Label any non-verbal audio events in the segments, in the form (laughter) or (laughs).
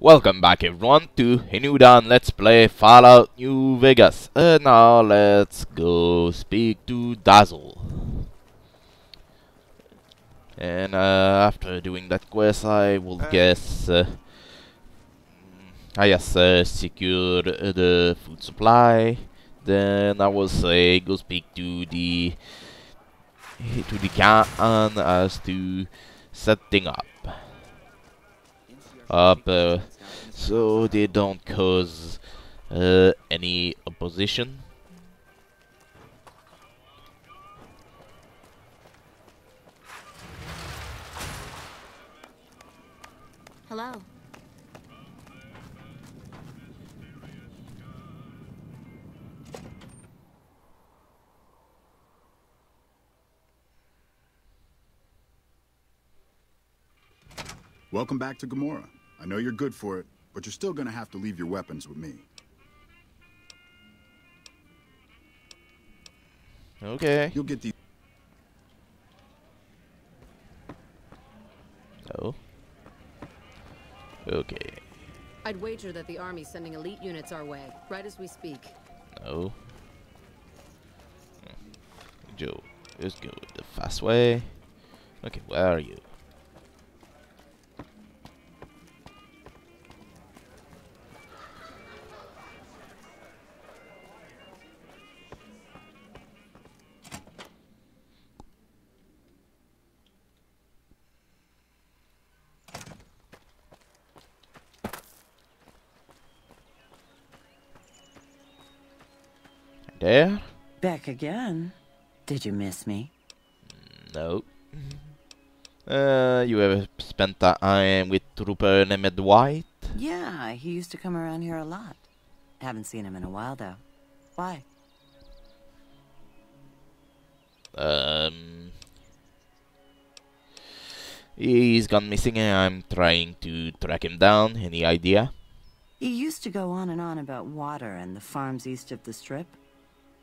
Welcome back everyone to a new done Let's Play Fallout New Vegas. And now let's go speak to Dazzle. And uh, after doing that quest I will guess... Uh, I guess uh, secure uh, the food supply. Then I will say go speak to the to the can as to setting up up uh, so they don't cause uh, any opposition. Hello. Welcome back to Gomorrah. I know you're good for it, but you're still gonna have to leave your weapons with me. Okay. You'll get the. Oh. Okay. I'd wager that the army's sending elite units our way, right as we speak. No. Hmm. Joe, let's go the fast way. Okay, where are you? There? Back again? Did you miss me? No. Uh, you ever spent time with Trooper named White? Yeah, he used to come around here a lot. Haven't seen him in a while, though. Why? Um, he's gone missing and I'm trying to track him down. Any idea? He used to go on and on about water and the farms east of the strip.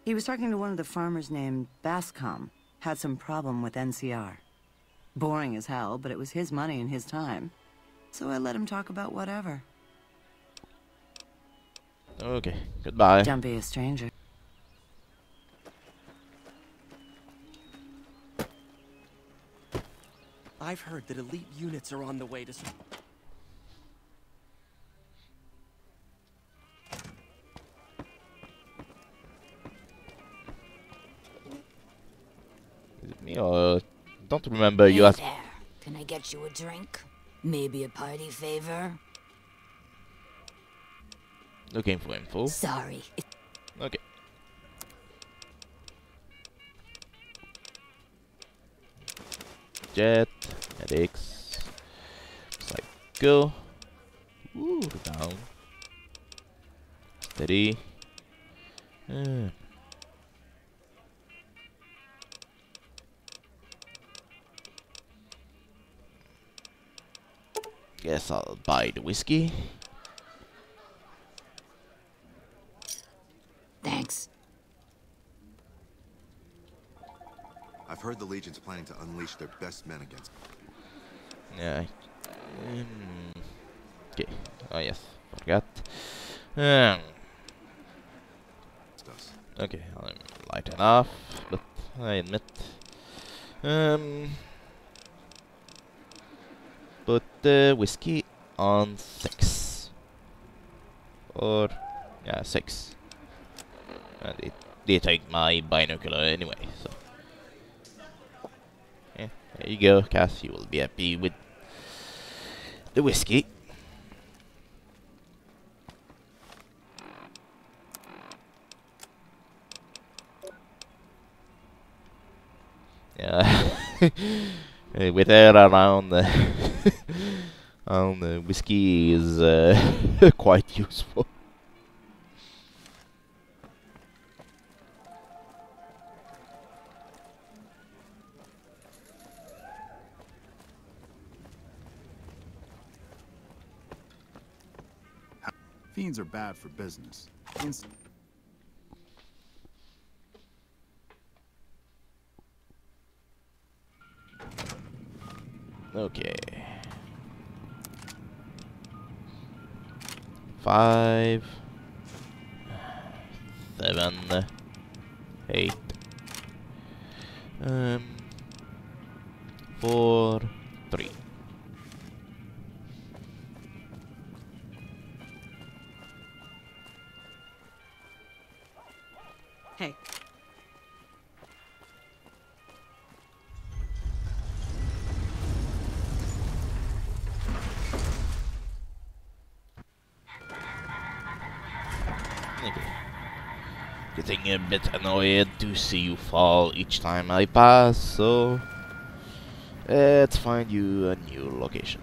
He was talking to one of the farmers named Bascom. Had some problem with NCR. Boring as hell, but it was his money and his time. So I let him talk about whatever. Okay, goodbye. Don't be a stranger. I've heard that elite units are on the way to... s- Is it me or don't remember you hey asked? there. Can I get you a drink? Maybe a party favor? Looking for info. Sorry. Okay. Jet, medics, psycho. Ooh, down. Steady. Uh. Guess I'll buy the whiskey. Thanks. I've heard the Legion's planning to unleash their best men against. me. Yeah. Um, okay. Oh yes, forgot. Um, okay, I'm light enough, but I admit. Um, put the whiskey on six. Or yeah, six. And it they take my binocular anyway, so. Yeah, there you go, Cass. You will be happy with the whiskey. Yeah, Uh, (laughs) with her around, the whiskey is uh, (laughs) quite useful. Fiends are bad for business. Inst- Okay. Five, seven, eight, um, four, three. Bit annoyed to see you fall each time I pass, so let's find you a new location.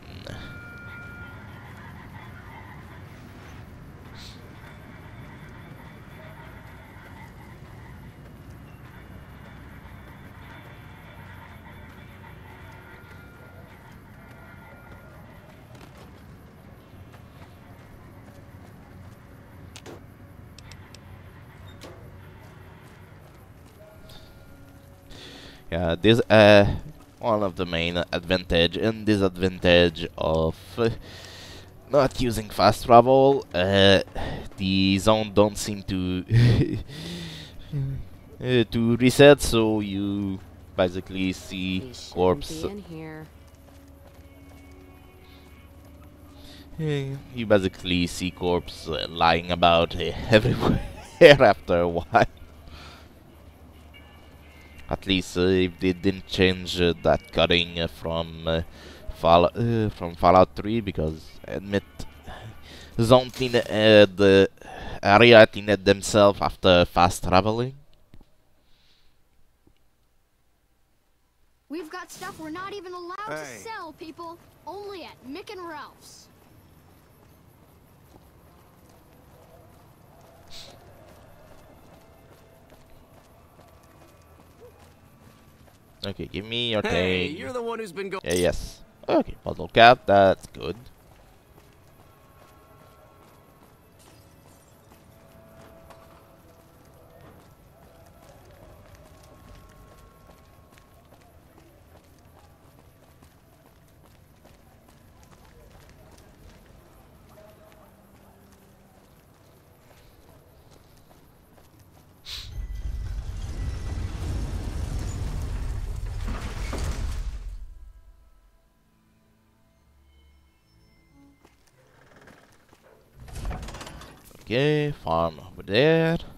Yeah, this uh one of the main advantage and disadvantage of uh, not using fast travel. Uh, the zone don't seem to (laughs) uh, to reset, so you basically see corpse. in here. You basically see corpse uh, lying about uh, (laughs) everywhere after a while. At least uh, if they didn't change uh, that cutting uh, from uh, Fall uh, from Fallout 3, because I admit Zone clean uh, the area cleaned themselves after fast traveling. We've got stuff we're not even allowed to sell, people. Only at Mick and Ralph's. Okay, give me your Hey, thing. you're the one who's been going. Yeah, yes. Okay, puzzle cap, that's good. Farm over there.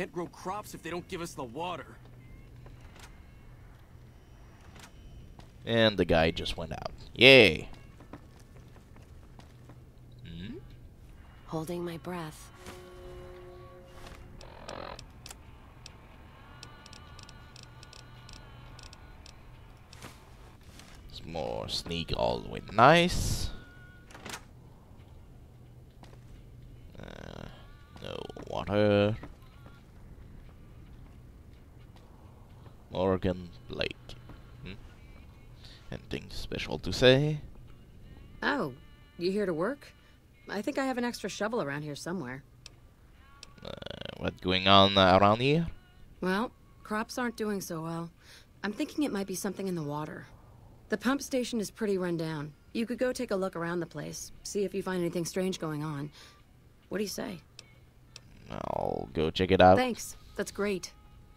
Can't grow crops if they don't give us the water. And the guy just went out. Yay! Hmm? Holding my breath. Some more sneak all the way nice. Say? Oh, you here to work? I think I have an extra shovel around here somewhere. Uh, what going on uh, around here? Well, crops aren't doing so well. I'm thinking it might be something in the water. The pump station is pretty run down. You could go take a look around the place, see if you find anything strange going on. What do you say? I'll go check it out. Thanks. That's great.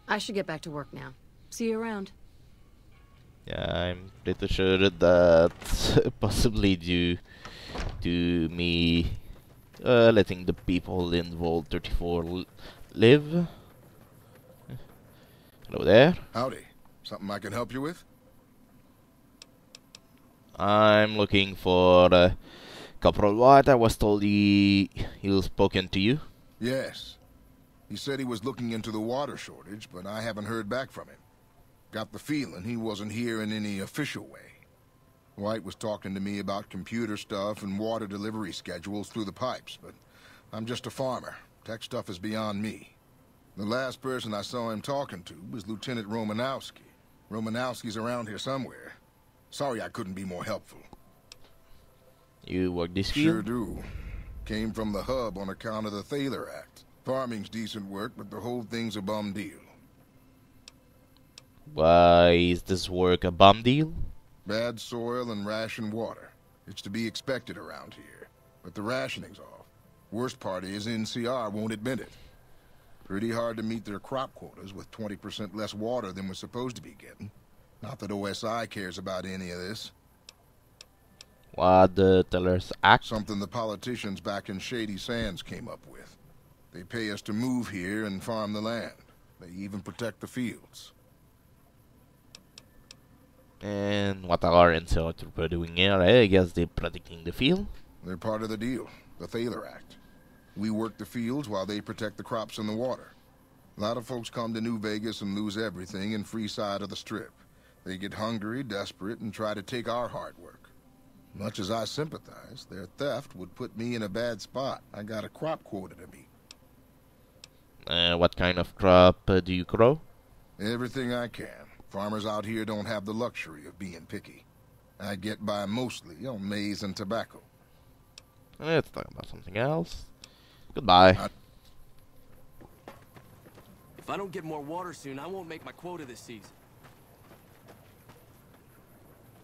I should get back to work now. See you around. Yeah, I'm pretty sure that (laughs) possibly due to me uh, letting the people in Vault 34 l- live. Hello there. Howdy. Something I can help you with? I'm looking for uh, Corporal White. I was told he he's spoken to you. Yes. He said he was looking into the water shortage, but I haven't heard back from him. Got the feeling he wasn't here in any official way. White was talking to me about computer stuff and water delivery schedules through the pipes, but I'm just a farmer. Tech stuff is beyond me. The last person I saw him talking to was Lieutenant Romanowski. Romanowski's around here somewhere. Sorry I couldn't be more helpful. You work this field? Sure do. Came from the hub on account of the Thaler Act. Farming's decent work, but the whole thing's a bum deal. Why is this work a bum deal? Bad soil and ration water. It's to be expected around here. But the rationing's off. Worst part is NCR won't admit it. Pretty hard to meet their crop quotas with 20% less water than we're supposed to be getting. Not that OSI cares about any of this. What the Thaler Act? Something the politicians back in Shady Sands came up with. They pay us to move here and farm the land. They even protect the fields. And what are NCR Trooper doing here? I guess they're protecting the field. They're part of the deal, the Thaler Act. We work the fields while they protect the crops and the water. A lot of folks come to New Vegas and lose everything in Freeside of the strip. They get hungry, desperate, and try to take our hard work. Much as I sympathize, their theft would put me in a bad spot. I got a crop quota to meet. Uh, what kind of crop uh, do you grow? Everything I can. Farmers out here don't have the luxury of being picky. I get by mostly on maize and tobacco. Let's talk about something else. Goodbye. I- If I don't get more water soon, I won't make my quota this season.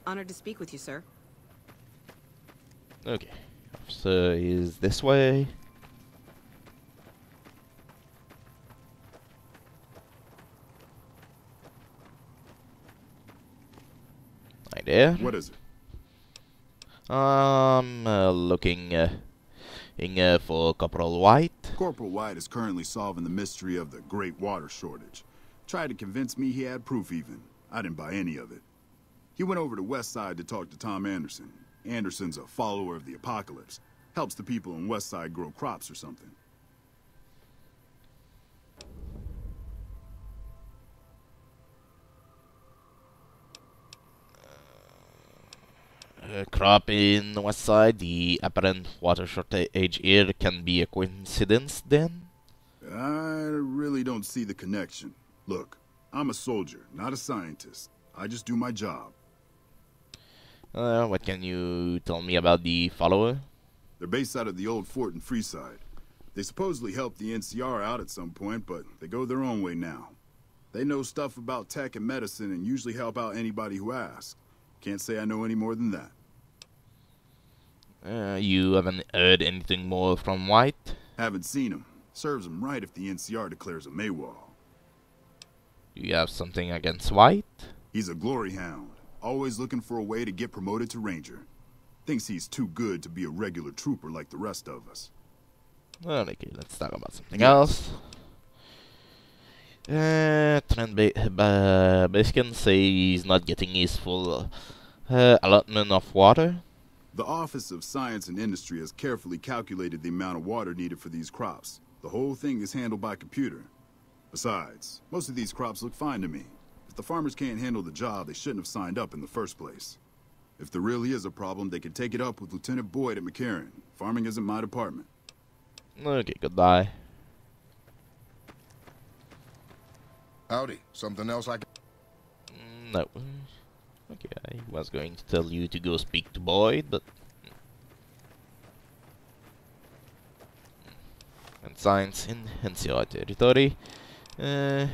Honored to speak with you, sir. Okay. So is this way. There. What is it? Um, uh, looking uh, in, uh, for Corporal White. Corporal White is currently solving the mystery of the Great Water Shortage. Tried to convince me he had proof even. I didn't buy any of it. He went over to Westside to talk to Tom Anderson. Anderson's a follower of the apocalypse. Helps the people in Westside grow crops or something. Uh, crop in the west side, the apparent water shortage here can be a coincidence then? I really don't see the connection. Look, I'm a soldier, not a scientist. I just do my job. Uh, what can you tell me about the follower? They're based out of the old fort in Freeside. They supposedly helped the NCR out at some point, but they go their own way now. They know stuff about tech and medicine and usually help out anybody who asks. Can't say I know any more than that. Uh, you haven't heard anything more from White? Haven't seen him. Serves him right if the NCR declares a Maywall. You have something against White? He's a glory hound, always looking for a way to get promoted to ranger. Thinks he's too good to be a regular trooper like the rest of us. Well, okay, let's talk about something else. Uh, Trent ba- ba- Baskin say he's not getting his full uh, allotment of water. The Office of Science and Industry has carefully calculated the amount of water needed for these crops. The whole thing is handled by computer. Besides, most of these crops look fine to me. If the farmers can't handle the job, they shouldn't have signed up in the first place. If there really is a problem, they can take it up with Lieutenant Boyd at McCarran. Farming isn't my department. Okay, goodbye. Howdy. Something else I can... Mm, No. Okay, I was going to tell you to go speak to Boyd, but... And science in NCR territory. Uh,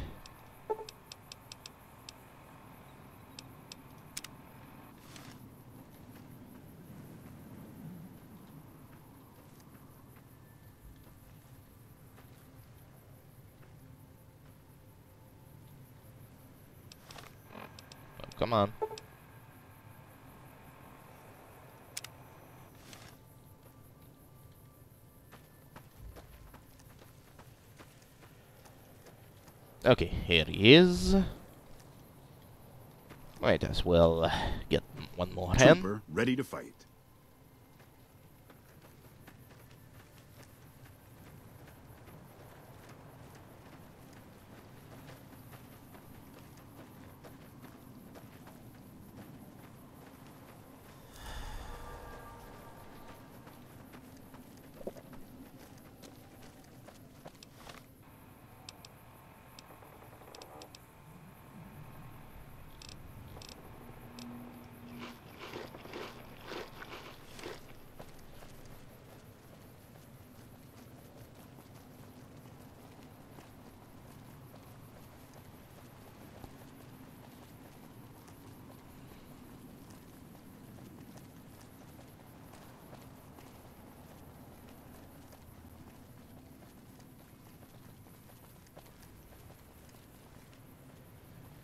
come on. Okay, here he is. Might as well get one more hand. Ready to fight.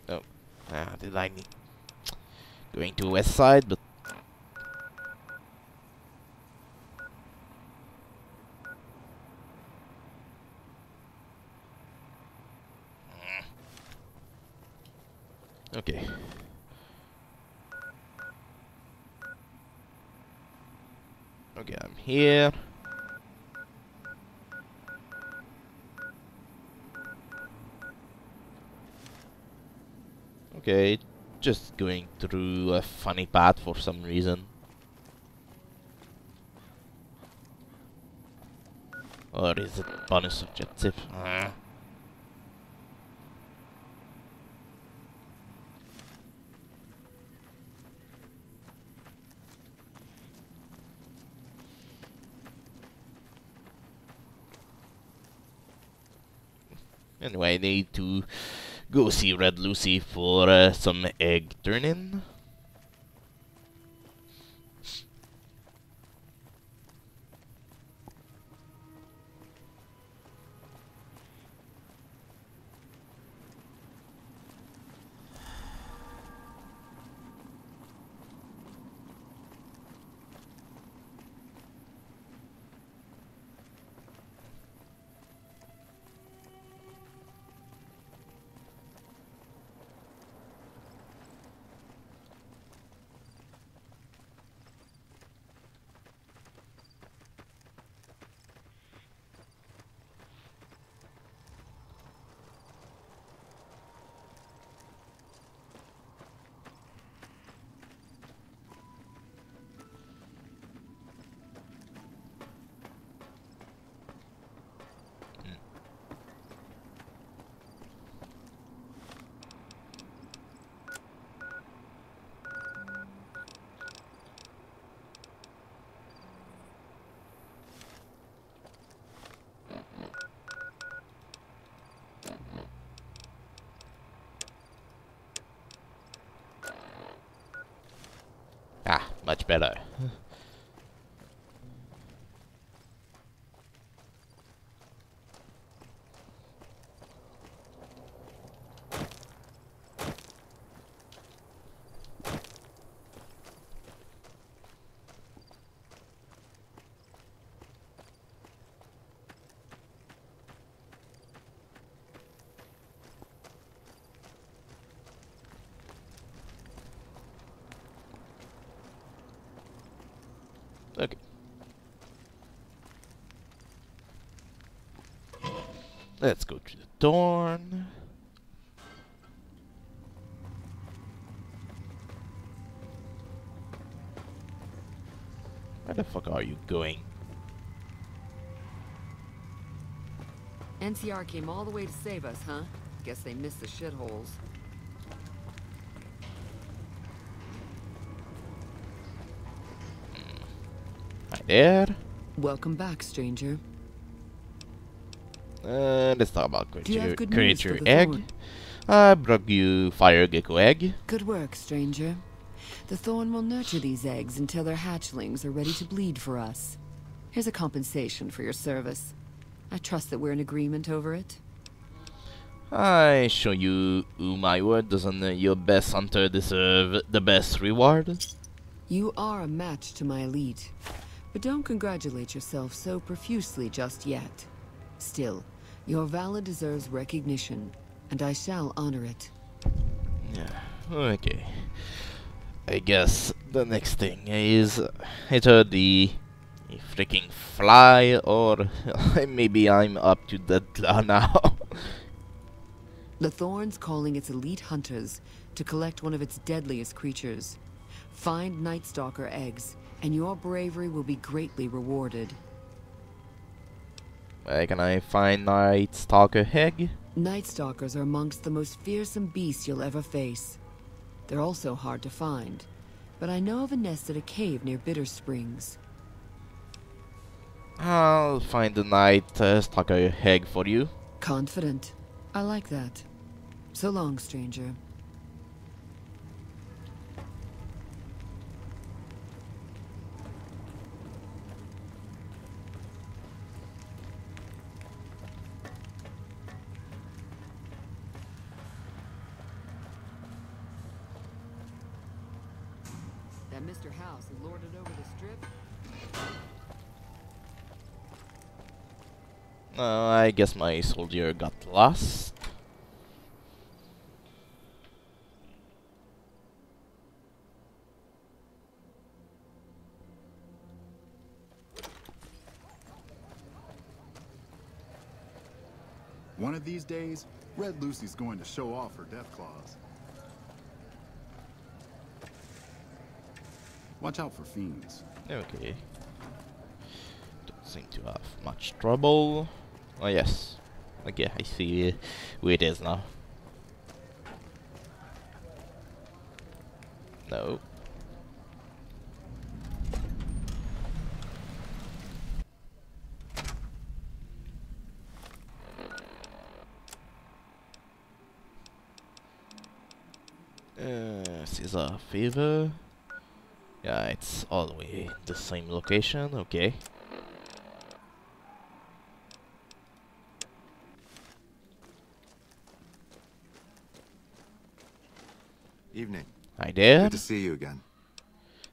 Oh, I need going to west side, but mm. Okay. Okay, I'm here. Okay, going through a funny path for some reason. Or is it bonus objective? Ah. Anyway, I need to go see Red Lucy for uh, some egg turning. Much better. Okay. Let's go to the Dawn. Where the fuck are you going? NCR came all the way to save us, huh? Guess they missed the shitholes. Hi there. Welcome back, stranger. Uh, let's talk about Do you have creature, creature egg. Thorn? I brought you fire gecko egg. Good work, stranger. The Thorn will nurture these eggs until their hatchlings are ready to bleed for us. Here's a compensation for your service. I trust that we're in agreement over it. I show you who my word doesn't uh, your best hunter deserve the best reward? You are a match to my elite, but don't congratulate yourself so profusely just yet. Still, your valor deserves recognition, and I shall honor it. Yeah, okay. I guess the next thing is either the freaking fly or (laughs) maybe I'm up to that now. (laughs) the Thorn's calling its elite hunters to collect one of its deadliest creatures. Find Nightstalker eggs, and your bravery will be greatly rewarded. Where can I find Night Stalker egg? Night Stalkers are amongst the most fearsome beasts you'll ever face. They're also hard to find, but I know of a nest at a cave near Bitter Springs. I'll find the Night uh, Stalker egg for you. Confident. I like that. So long, stranger. That Mr. House has lorded over the strip? Uh, I guess my soldier got lost. One of these days, Red Lucy's going to show off her death claws. Watch out for fiends. Okay. Don't seem to have much trouble. Oh yes. Okay, I see where it is now. No. Uh, Caesar Fever. Yeah, it's all the way the same location, okay. Evening. Hi there. Good to see you again.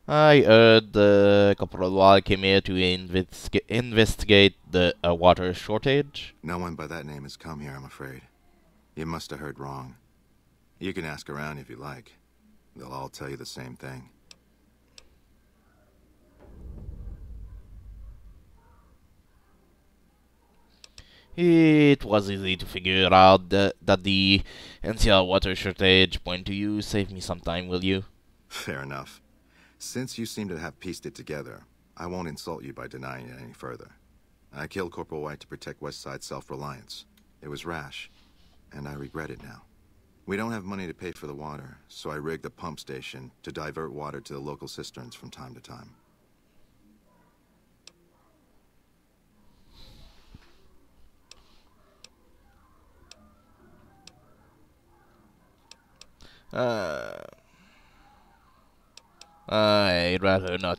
I heard the Corporal Wall came here to investiga investigate the uh, water shortage. No one by that name has come here, I'm afraid. You must have heard wrong. You can ask around if you like. They'll all tell you the same thing. It was easy to figure out that, that the NCR water shortage point to you. Save me some time, will you? Fair enough. Since you seem to have pieced it together, I won't insult you by denying it any further. I killed Corporal White to protect Westside self-reliance. It was rash, and I regret it now. We don't have money to pay for the water, so I rigged a pump station to divert water to the local cisterns from time to time. Uh, I'd rather not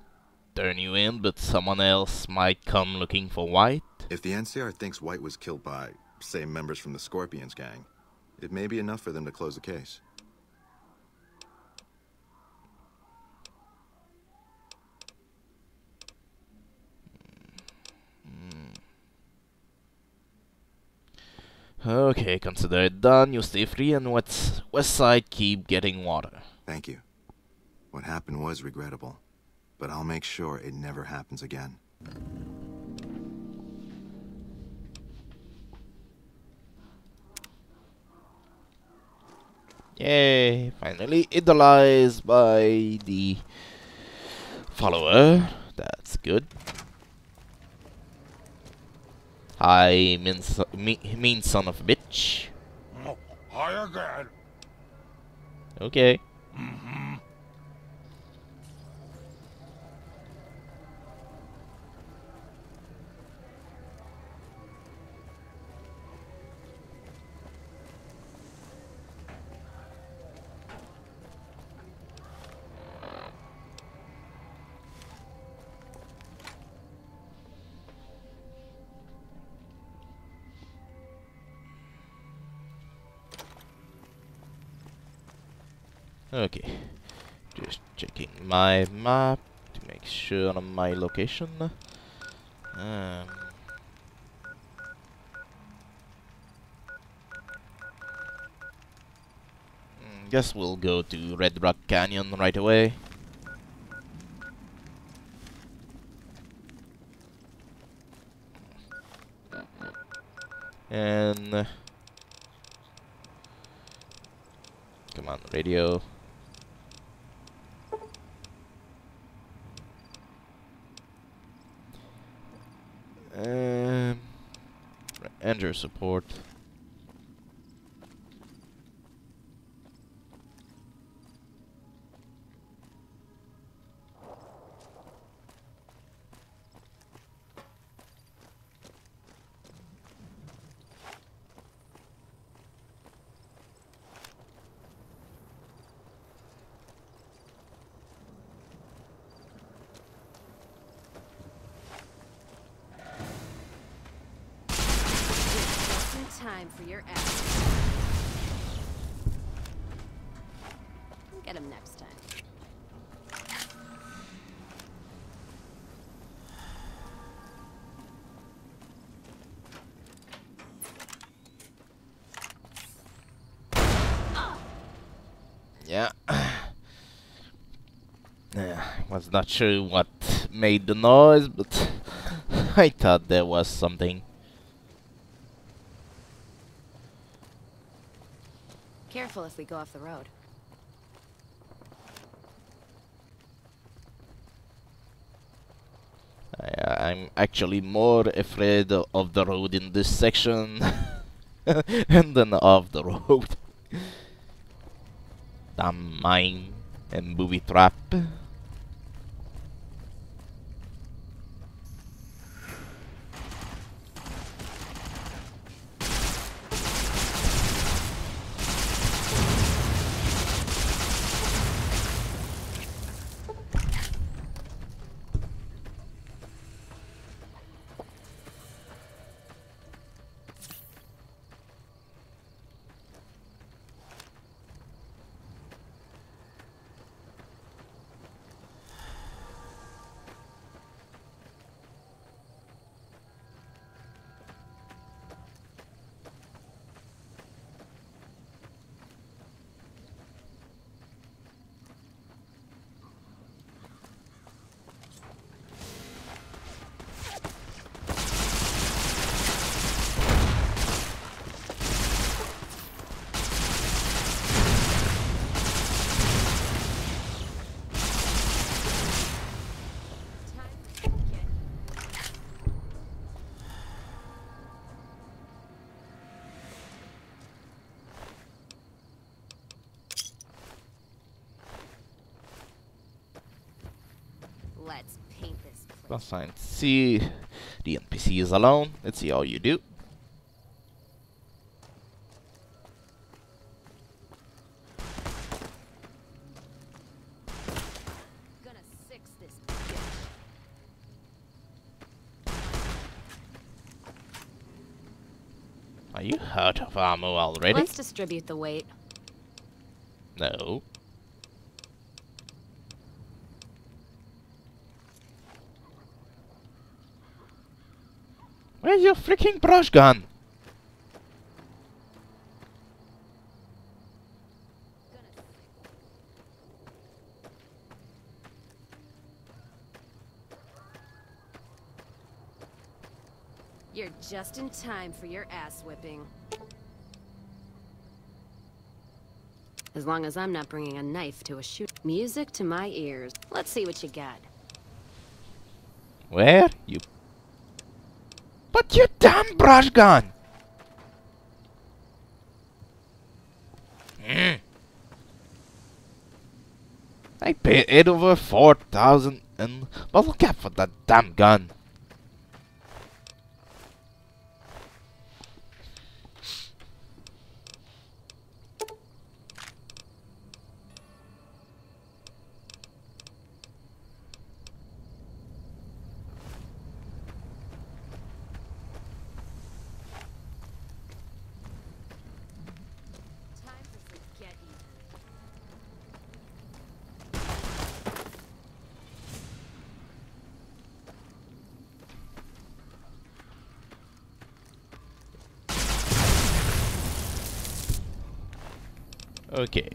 turn you in, but someone else might come looking for White. If the NCR thinks White was killed by, say, members from the Scorpions gang, it may be enough for them to close the case. Okay, consider it done. You stay free, and what's Westside keep getting water. Thank you. What happened was regrettable, but I'll make sure it never happens again. Yay! Finally idolized by the follower. That's good. Hi, mean, so me, mean son of a bitch. Hi again. Okay. Mm-hmm. Okay. Just checking my map to make sure on my location. Um, Guess we'll go to Red Rock Canyon right away. And uh, come on, radio. Um, Andrew support. Just in time for your ass. Get him next time. Yeah. yeah, I was not sure what made the noise, but (laughs) I thought there was something. Careful if we go off the road. I, I'm actually more afraid of the road in this section (laughs) and than of the road. (laughs) Damn mine and booby trap. Let's paint That's fine. See the NPC is alone. Let's see how you do. Gonna six this bitch. Are you out of ammo already? Let's distribute the weight. No. Where's brush gun? You're just in time for your ass whipping. As long as I'm not bringing a knife to a shoot. Music to my ears. Let's see what you got. Where? You. But you damn brush gun! Mm. I paid over 4,000 and bottle cap for that damn gun. Time to forget you. Okay.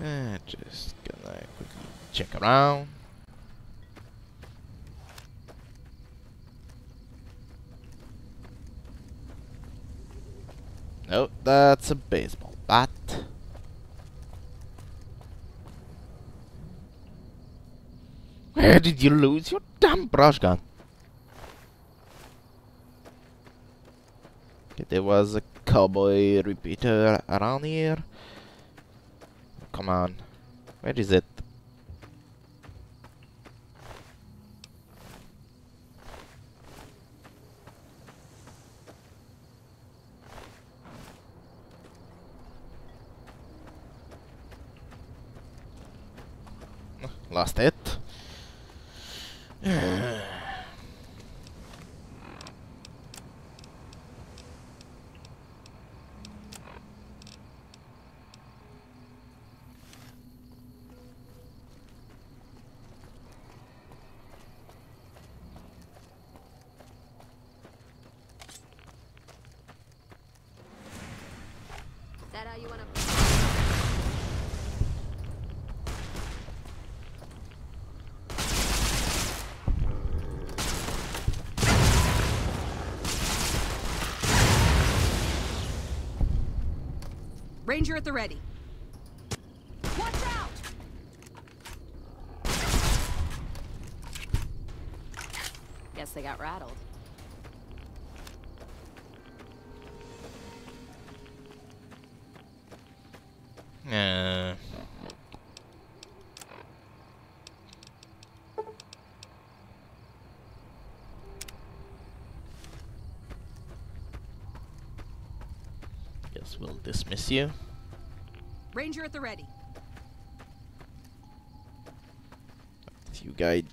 And just gonna quickly check around. No, that's a baseball bat. Where did you lose your damn brush gun? Okay, there was a cowboy repeater around here. Come on. Where is it? Lost it. Is that how you wanna... Ranger at the ready. Watch out! Guess they got rattled. Uh, guess we'll you. Ranger at the ready. If You guide.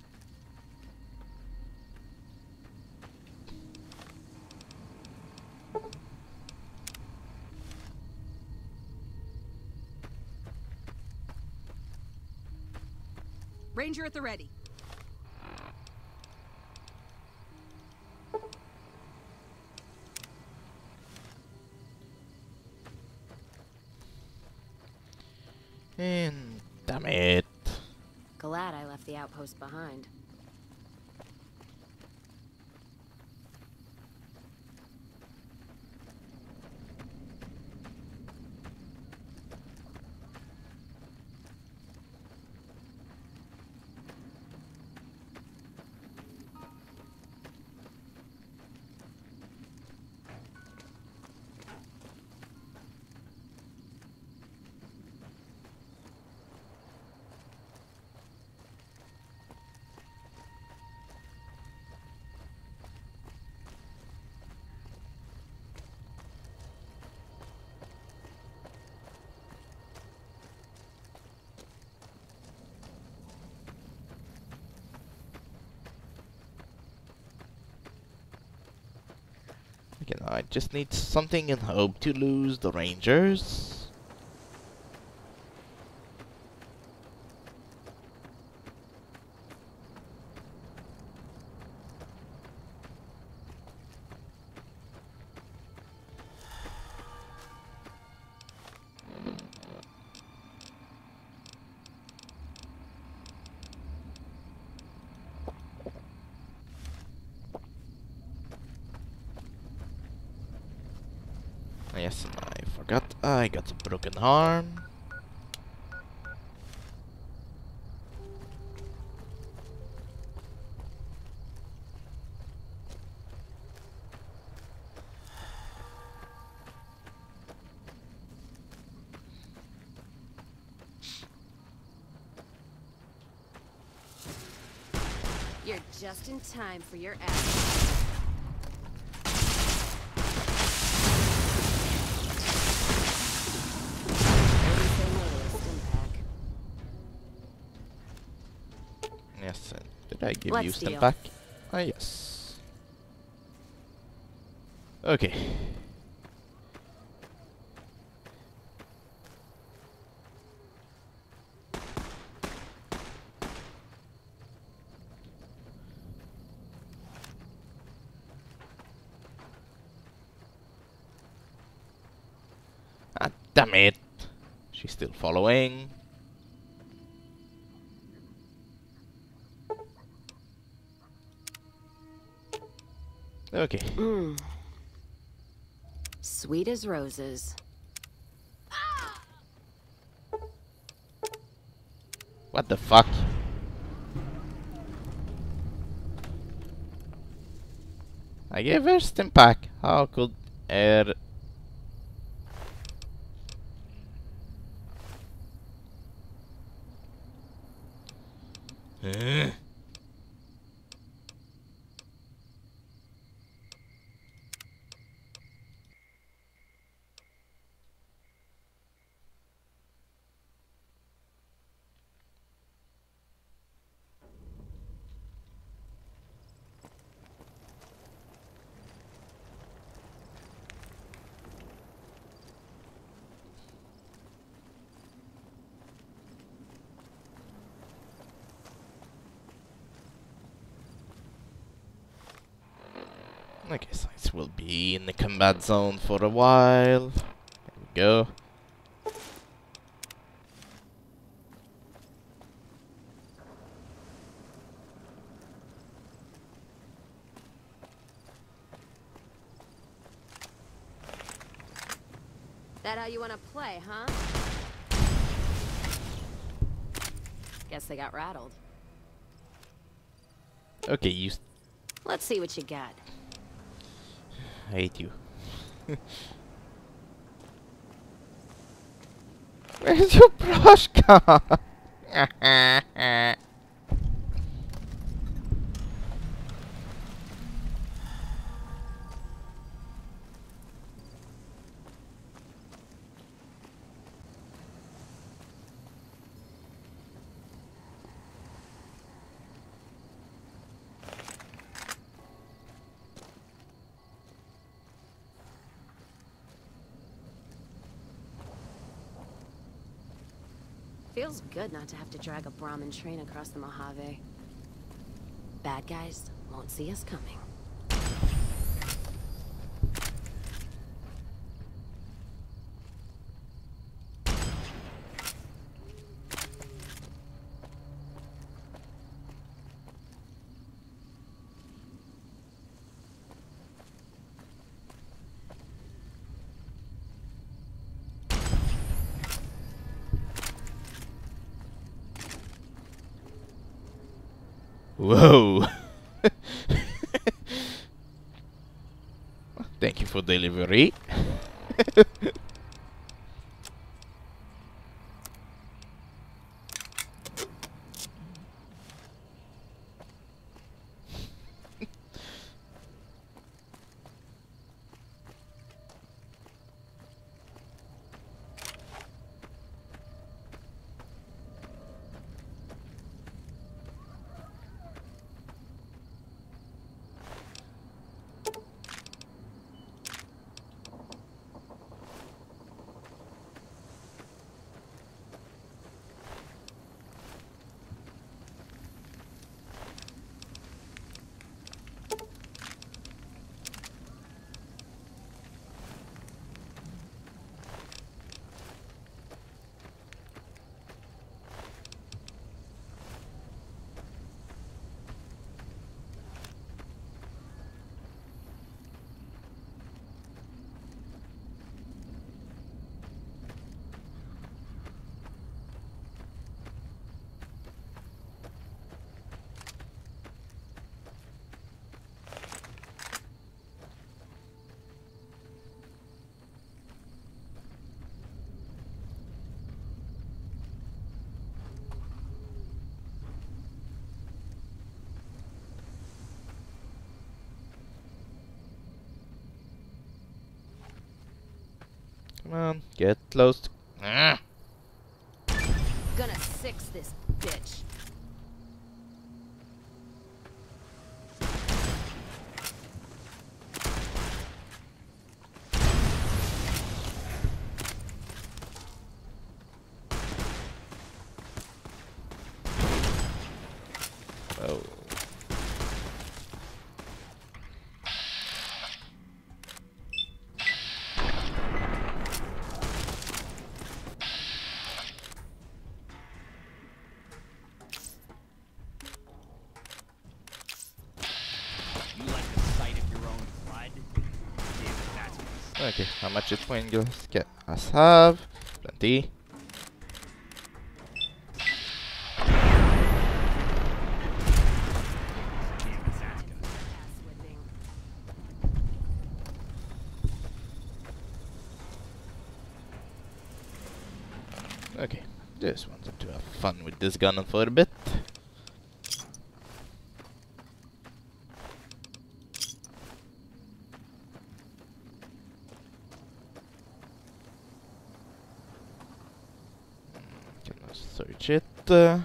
Ranger at the ready. Left the behind. Again, I just need something in hope to lose the Rangers. Yes, and I forgot I got a broken arm. You're just in time for your ass. I give Let's you step deal. back. Ah, yes. Okay. Ah, damn it! She's still following. Okay. Mm. Sweet as roses. What the fuck? I gave her stim pack. How could er Eh. Okay, Science will be in the combat zone for a while. There we go. That how you want to play, huh? Guess they got rattled. Okay, you. Let's see what you got. I hate you. Where's your brush gun? (laughs) Feels good not to have to drag a Brahmin train across the Mojave. Bad guys won't see us coming. Whoa! (laughs) Thank you for delivery. Come on, get close. Ah. Gonna this bitch. Oh. Okay, how much is point glass get? Us have plenty. Okay, just wanted to have fun with this gun for a bit. Can I search it? Uh,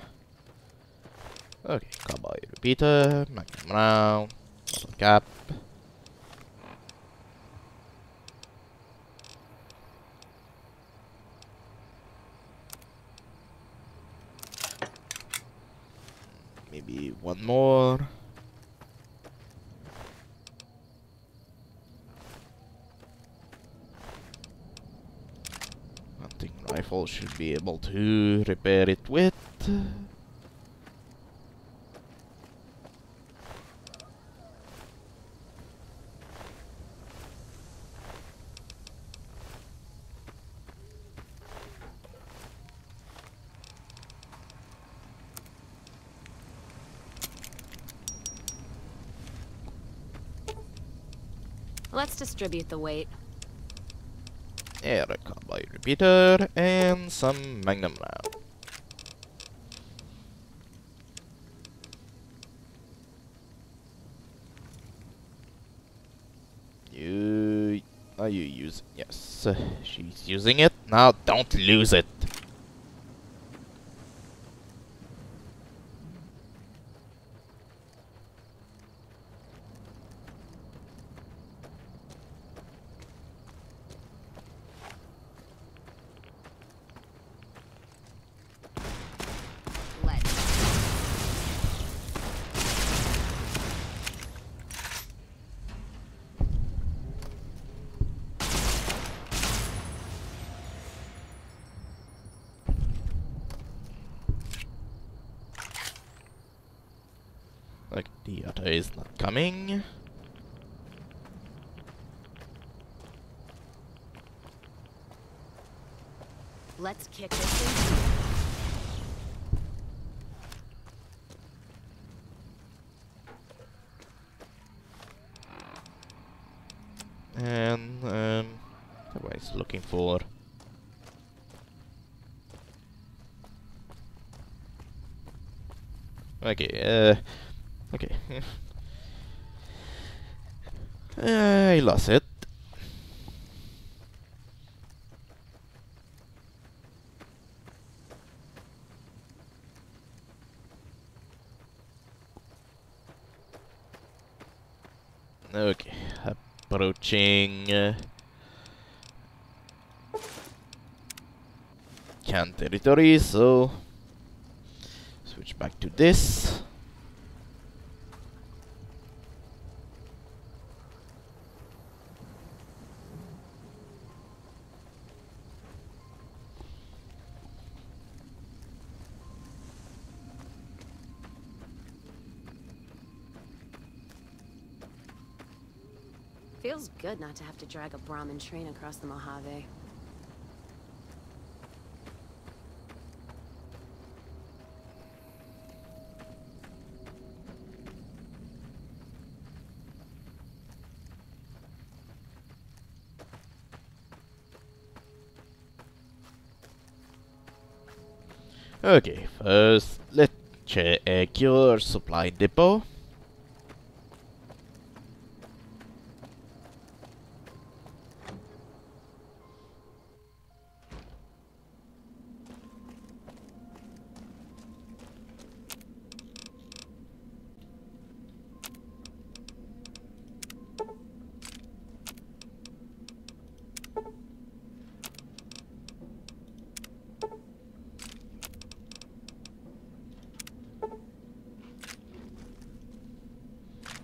okay, round, bottle cap. Maybe one more. Hunting rifle should be able to repair it with. Let's distribute the weight. Air cowboy repeater and some magnum round. You are you using? yes she's using it now don't lose it like the other is not coming Let's kick this in. and um what is looking for okay uh okay. (laughs) I lost it. Okay, approaching uh, Khan territory, so to this. Feels good not to have to drag a Brahmin train across the Mojave. Okay, first let's check your supply depot.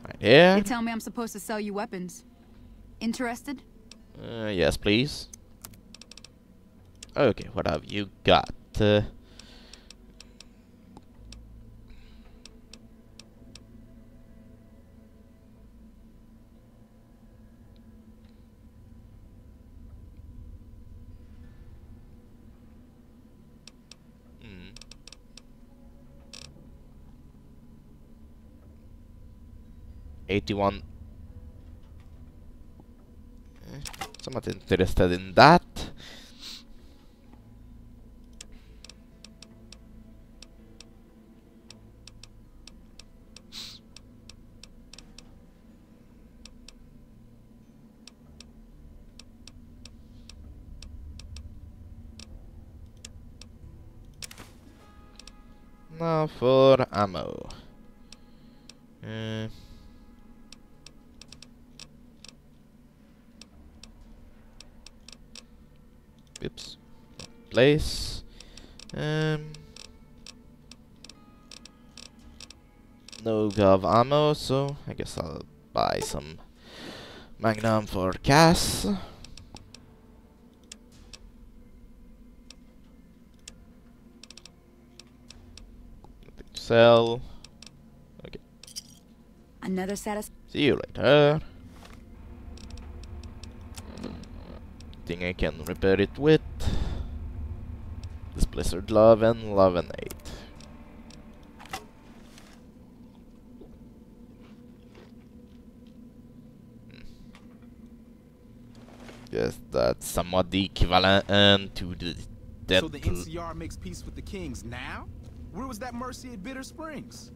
Right here. They tell me I'm supposed to sell you weapons. Interested? Uh, yes, please. Okay, what have you got? Uh, 81. Eh, Somewhat interested in that. Place. Um. No gov ammo, so I guess I'll buy some Magnum for Cass. Sell. Okay. Another satis- See you later. Thing I can repair it with. Blizzard Love and Love and Hate. Hmm. Yes, that's somewhat the equivalent to the dead So the NCR makes peace with the Kings now? Where was that mercy at Bitter Springs?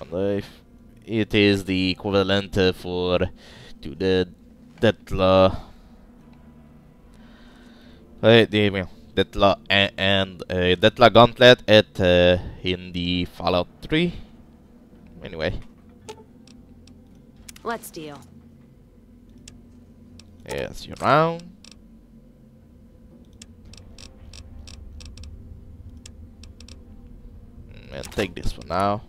Hmm. wonder if it is the equivalent uh, for to the Deathclaw uh, the Deathclaw and, uh, Deathclaw Gauntlet at uh, in the Fallout 3 anyway. Let's deal. yes you're round. Mm, and take this for now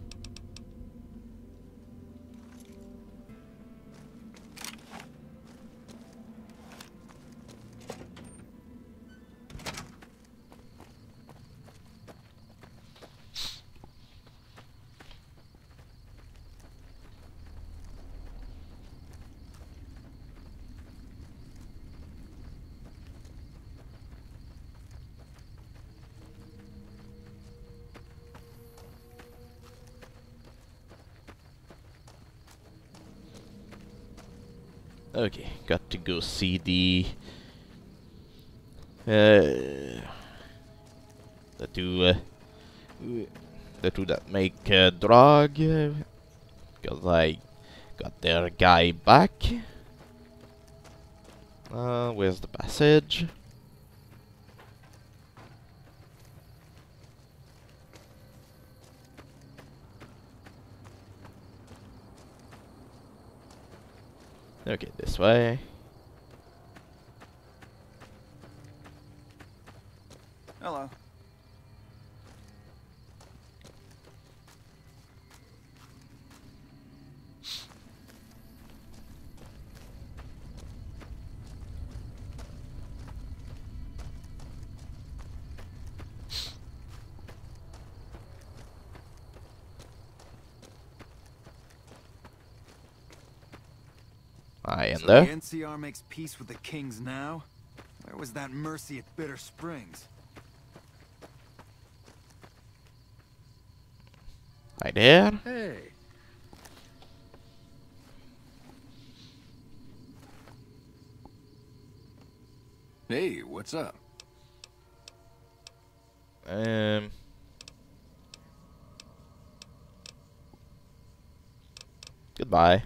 go see the uh, the two uh, that make uh, drug because I got their guy back. Uh, where's the passage? Okay, this way. Hello. I am so there. the NCR makes peace with the Kings now? Where was that mercy at Bitter Springs? Hi there. Hey. Hey, what's up? Um. Goodbye.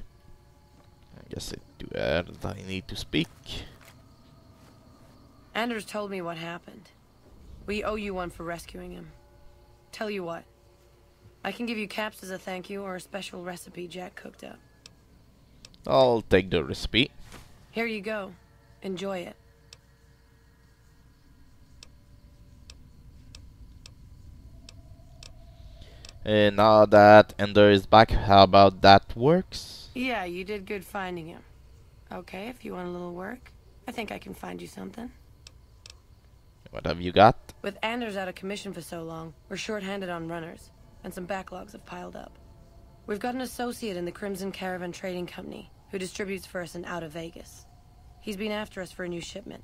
I guess I do add that I need to speak. Anders told me what happened. We owe you one for rescuing him. Tell you what. I can give you caps as a thank you or a special recipe Jack cooked up. I'll take the recipe. Here you go. Enjoy it. And now that Ender is back, how about that works? Yeah, you did good finding him. Okay, if you want a little work, I think I can find you something. What have you got? With Anders out of commission for so long, we're short-handed on runners, and some backlogs have piled up. We've got an associate in the Crimson Caravan Trading Company who distributes for us in out of Vegas. He's been after us for a new shipment.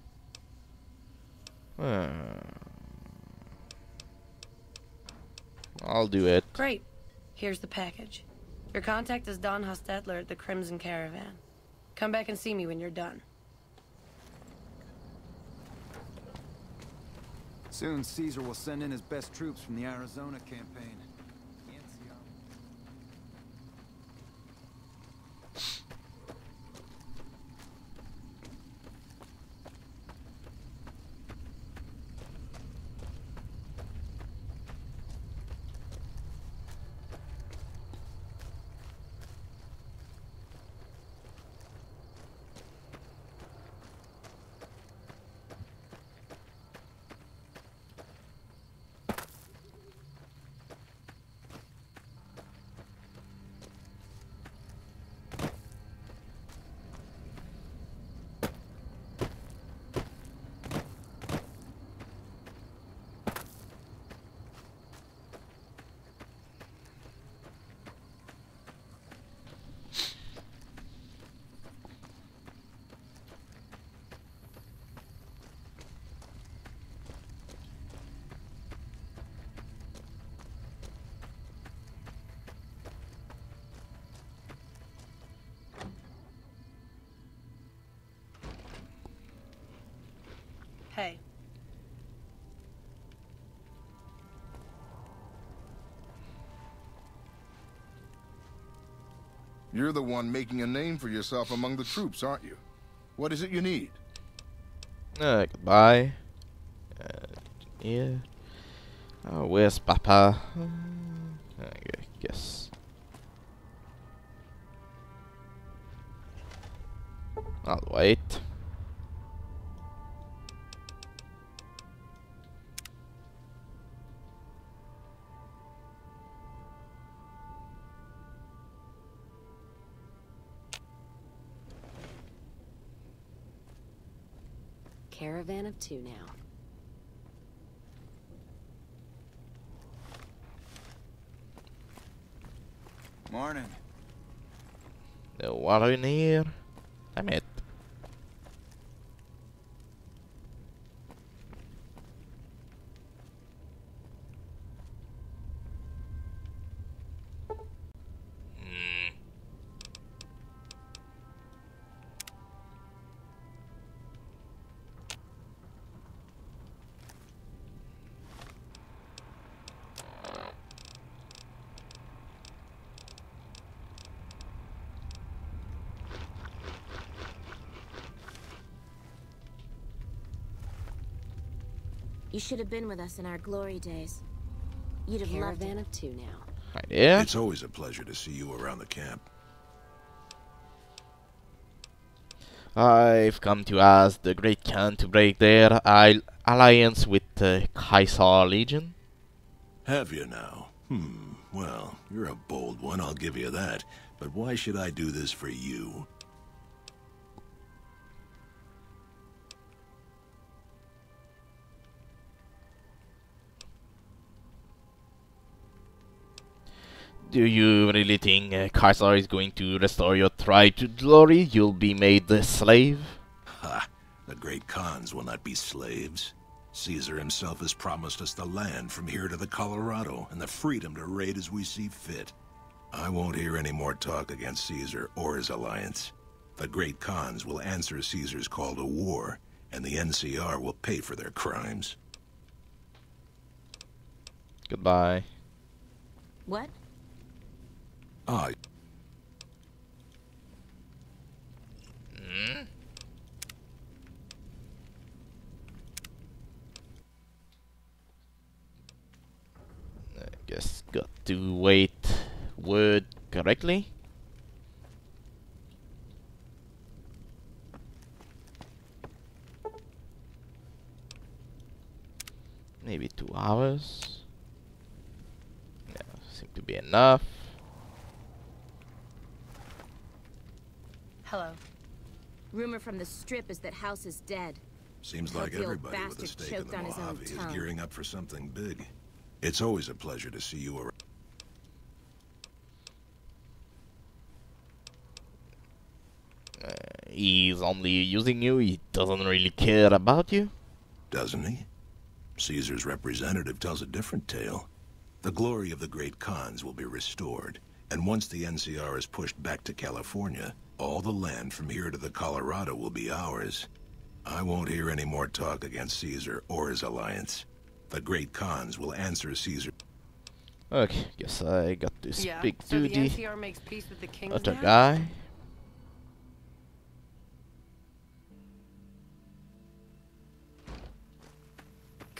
Hmm. I'll do it. Great. Here's the package. Your contact is Don Hostetler at the Crimson Caravan. Come back and see me when you're done. Soon Caesar will send in his best troops from the Arizona campaign. The NCR Hey. You're the one making a name for yourself among the troops, aren't you? What is it you need? Uh, goodbye. Uh, yeah. Oh, where's Papa? Uh, I guess. I'll wait. Caravan of two now. Morning. No water in here. Damn it. Should have been with us in our glory days. You'd have loved Caravan it. of two now. Hi there. It's always a pleasure to see you around the camp. I've come to ask the Great Khan to break their alliance with the Kaiser Legion. Have you now? Hmm, well, you're a bold one, I'll give you that. But why should I do this for you? Do you really think uh, Kaiser is going to restore your tribe to glory? You'll be made the slave? Ha! The great Khans will not be slaves. Caesar himself has promised us the land from here to the Colorado and the freedom to raid as we see fit. I won't hear any more talk against Caesar or his alliance. The great Khans will answer Caesar's call to war, and the NCR will pay for their crimes. Goodbye. What? Hmm? I guess got to wait word correctly. Maybe two hours. Yeah, seem to be enough. Hello. Rumor from the strip is that House is dead. Seems like everybody with a stake in the on his own Mojave is gearing up for something big. It's always a pleasure to see you around. Uh, he's only using you, he doesn't really care about you. doesn't he? Caesar's representative tells a different tale. The glory of the great Khans will be restored, and once the NCR is pushed back to California, all the land from here to the Colorado will be ours. I won't hear any more talk against Caesar or his alliance. The great Khans will answer Caesar. Okay, guess I got this Yeah, big so the duty. NCR makes peace with the kings Other now? guy.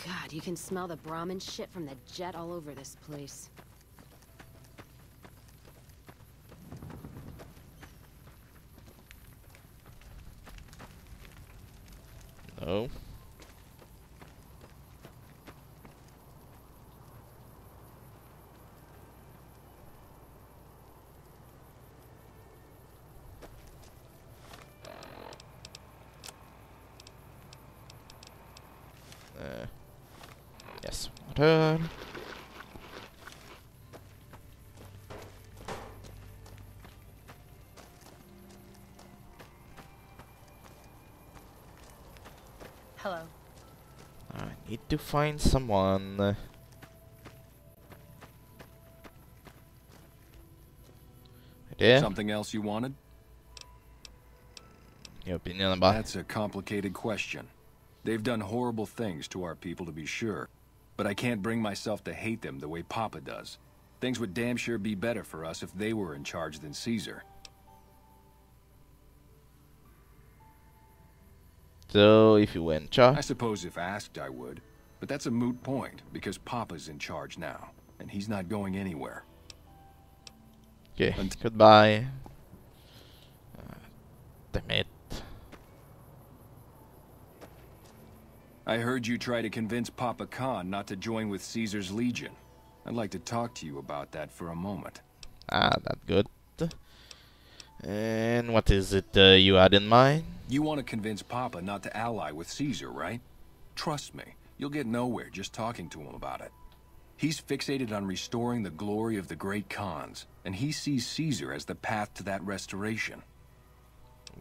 God, you can smell the Brahmin shit from the jet all over this place. No. Uh, yes, water. To find someone. Yeah. Something else you wanted? Your opinion about That's a complicated question. They've done horrible things to our people, to be sure. But I can't bring myself to hate them the way Papa does. Things would damn sure be better for us if they were in charge than Caesar. So, if you were in charge, I suppose if asked, I would. But that's a moot point, because Papa's in charge now, and he's not going anywhere. okay, goodbye. Uh, damn it. I heard you try to convince Papa Khan not to join with Caesar's Legion. I'd like to talk to you about that for a moment. Ah, that good. And what is it uh, you had in mind? You want to convince Papa not to ally with Caesar, right? Trust me, you'll get nowhere just talking to him about it. He's fixated on restoring the glory of the great Khans, and he sees Caesar as the path to that restoration.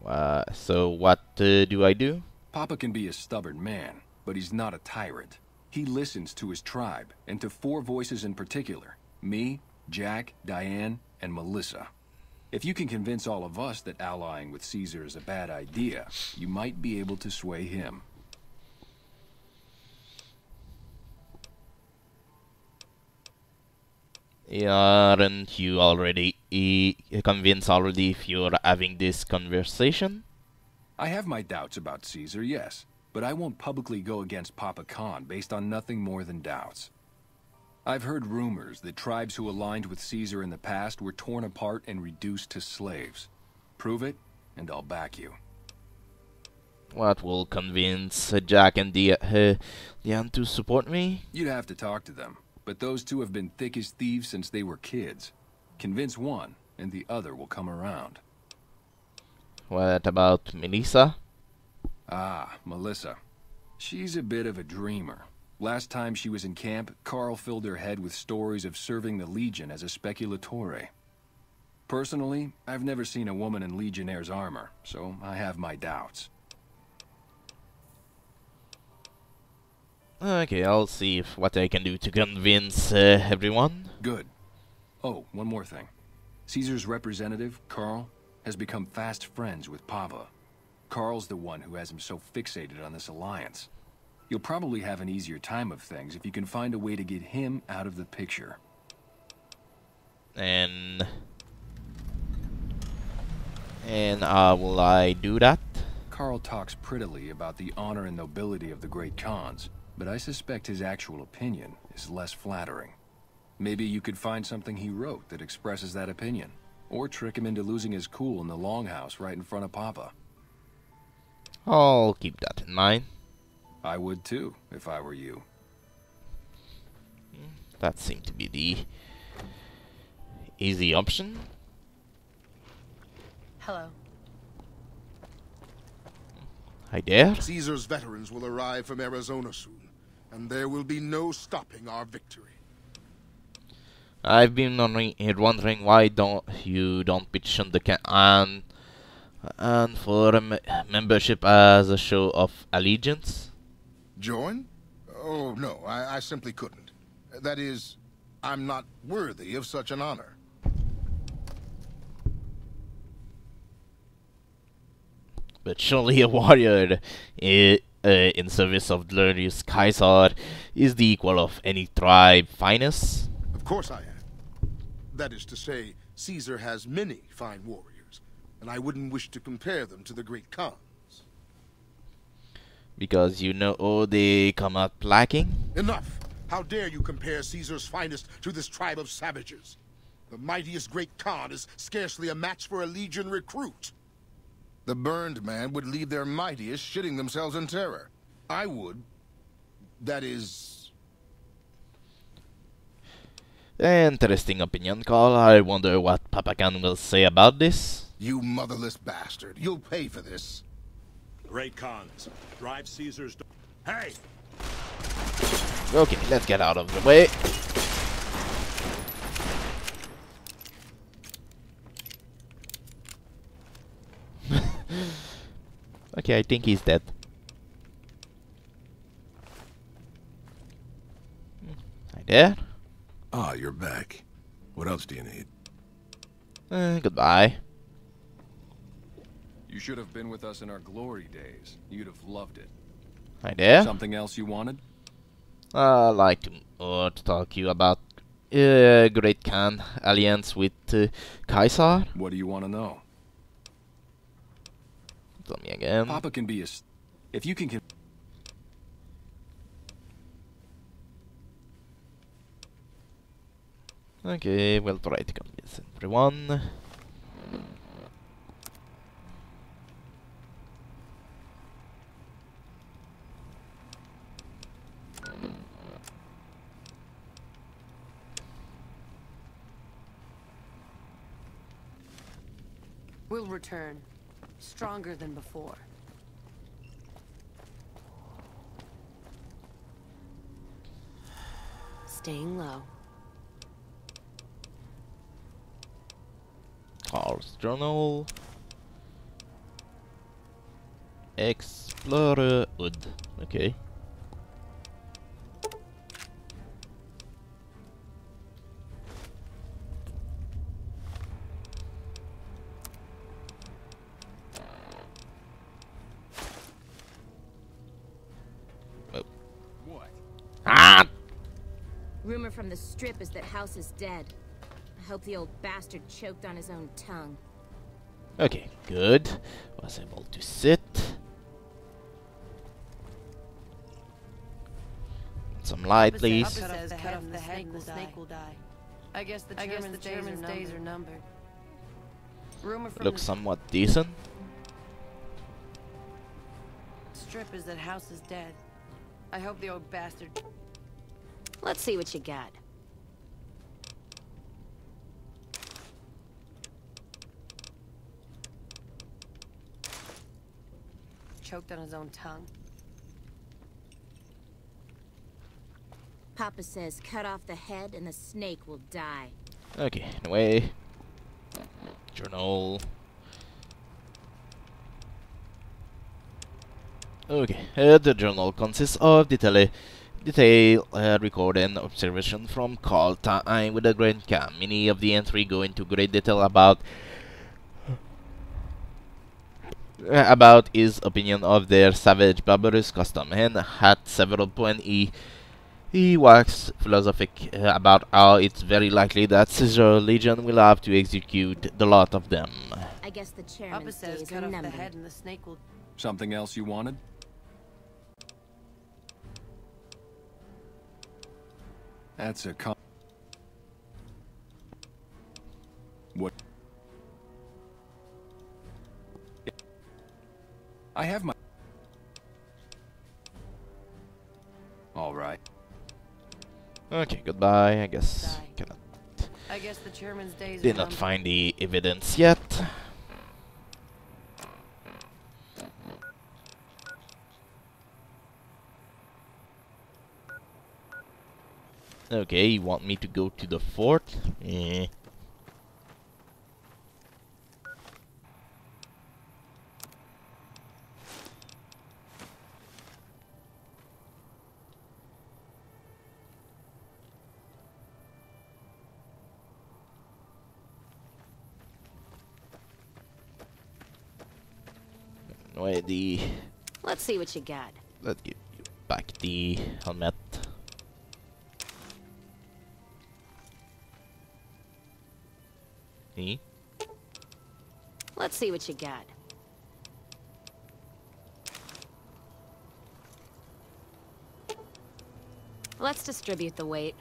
Uh, so, what uh, do I do? Papa can be a stubborn man, but he's not a tyrant. He listens to his tribe, and to four voices in particular me, Jack, Diane, and Melissa. If you can convince all of us that allying with Caesar is a bad idea, you might be able to sway him. Aren't you already uh, convinced already if you're having this conversation? I have my doubts about Caesar, yes, but I won't publicly go against Papa Khan based on nothing more than doubts. I've heard rumors that tribes who aligned with Caesar in the past were torn apart and reduced to slaves. Prove it, and I'll back you. What will convince Jack and the uh, Diane to support me? You'd have to talk to them, but those two have been thick as thieves since they were kids. Convince one, and the other will come around. What about Melissa? Ah, Melissa. She's a bit of a dreamer. Last time she was in camp, Carl filled her head with stories of serving the Legion as a speculatore. Personally, I've never seen a woman in Legionnaire's armor, so I have my doubts. Okay, I'll see if what I can do to convince uh, everyone. Good. Oh, one more thing. Caesar's representative, Carl, has become fast friends with Papa. Carl's the one who has him so fixated on this alliance. You'll probably have an easier time of things if you can find a way to get him out of the picture. And and uh, will I do that? Carl talks prettily about the honor and nobility of the great Khans, but I suspect his actual opinion is less flattering. Maybe you could find something he wrote that expresses that opinion, or trick him into losing his cool in the longhouse right in front of Papa. I'll keep that in mind. I would too, if I were you. That seemed to be the easy option. Hello. Hi there. Caesar's veterans will arrive from Arizona soon, and there will be no stopping our victory. I've been wondering, eh, wondering why don't you don't petition the can and and for membership as a show of allegiance. Join? Oh, no, I, I simply couldn't. That is, I'm not worthy of such an honor. But surely a warrior i- uh, in service of glorious Caesar is the equal of any tribe finest. Of course I am. That is to say, Caesar has many fine warriors, and I wouldn't wish to compare them to the great Khan. Because you know oh, they come out lacking. Enough! How dare you compare Caesar's finest to this tribe of savages? The mightiest great Khan is scarcely a match for a legion recruit. The burned man would leave their mightiest shitting themselves in terror. I would. That is... Interesting opinion, Karl. I wonder what Papa Khan will say about this. You motherless bastard. You'll pay for this. Great Khans, drive Caesar's... do- Hey! Okay, let's get out of the way. Okay, I think he's dead. Hi there. Ah, you're back. What else do you need? Uh, goodbye. You should have been with us in our glory days. You'd have loved it. Hi there. Something else you wanted? I'd like to, uh, to talk to you about uh, Great Khan alliance with uh, Caesar. What do you want to know? Tell me again. Papa Khan be a... s- If you can... Okay, we'll try to convince everyone. We'll return. Stronger than before. Staying low. Karl's Journal. Explorer Wood. Okay. From the strip is that House is dead. I hope the old bastard choked on his own tongue. Okay, good. Was able to sit. Some light, please. Cut off the head and the snake will die. I guess the Germans' days, days are numbered. Rumor from Looks the somewhat decent. strip is that House is dead. I hope the old bastard... Let's see what you got. choked on his own tongue. Papa says cut off the head and the snake will die. Okay, anyway. Journal. Okay, uh, the journal consists of detail, detail uh, record and observation from call time with the Grand Cam. Many of the entry go into great detail about uh, about his opinion of their savage barbarous custom, and had several points he he waxed philosophic uh, about how it's very likely that Caesar Legion will have to execute the lot of them. I guess the Papa chairman's says days cut are off the numbered. head and the snake will... Something else you wanted? That's a con... What? I have my... All right. Okay, goodbye. I guess cannot I guess the chairman's days did not find the evidence yet. Okay, you want me to go to the fort? Eh. Wait, the... Let's see what you got. Let's give you back the helmet. Let's see what you got. Let's distribute the weight.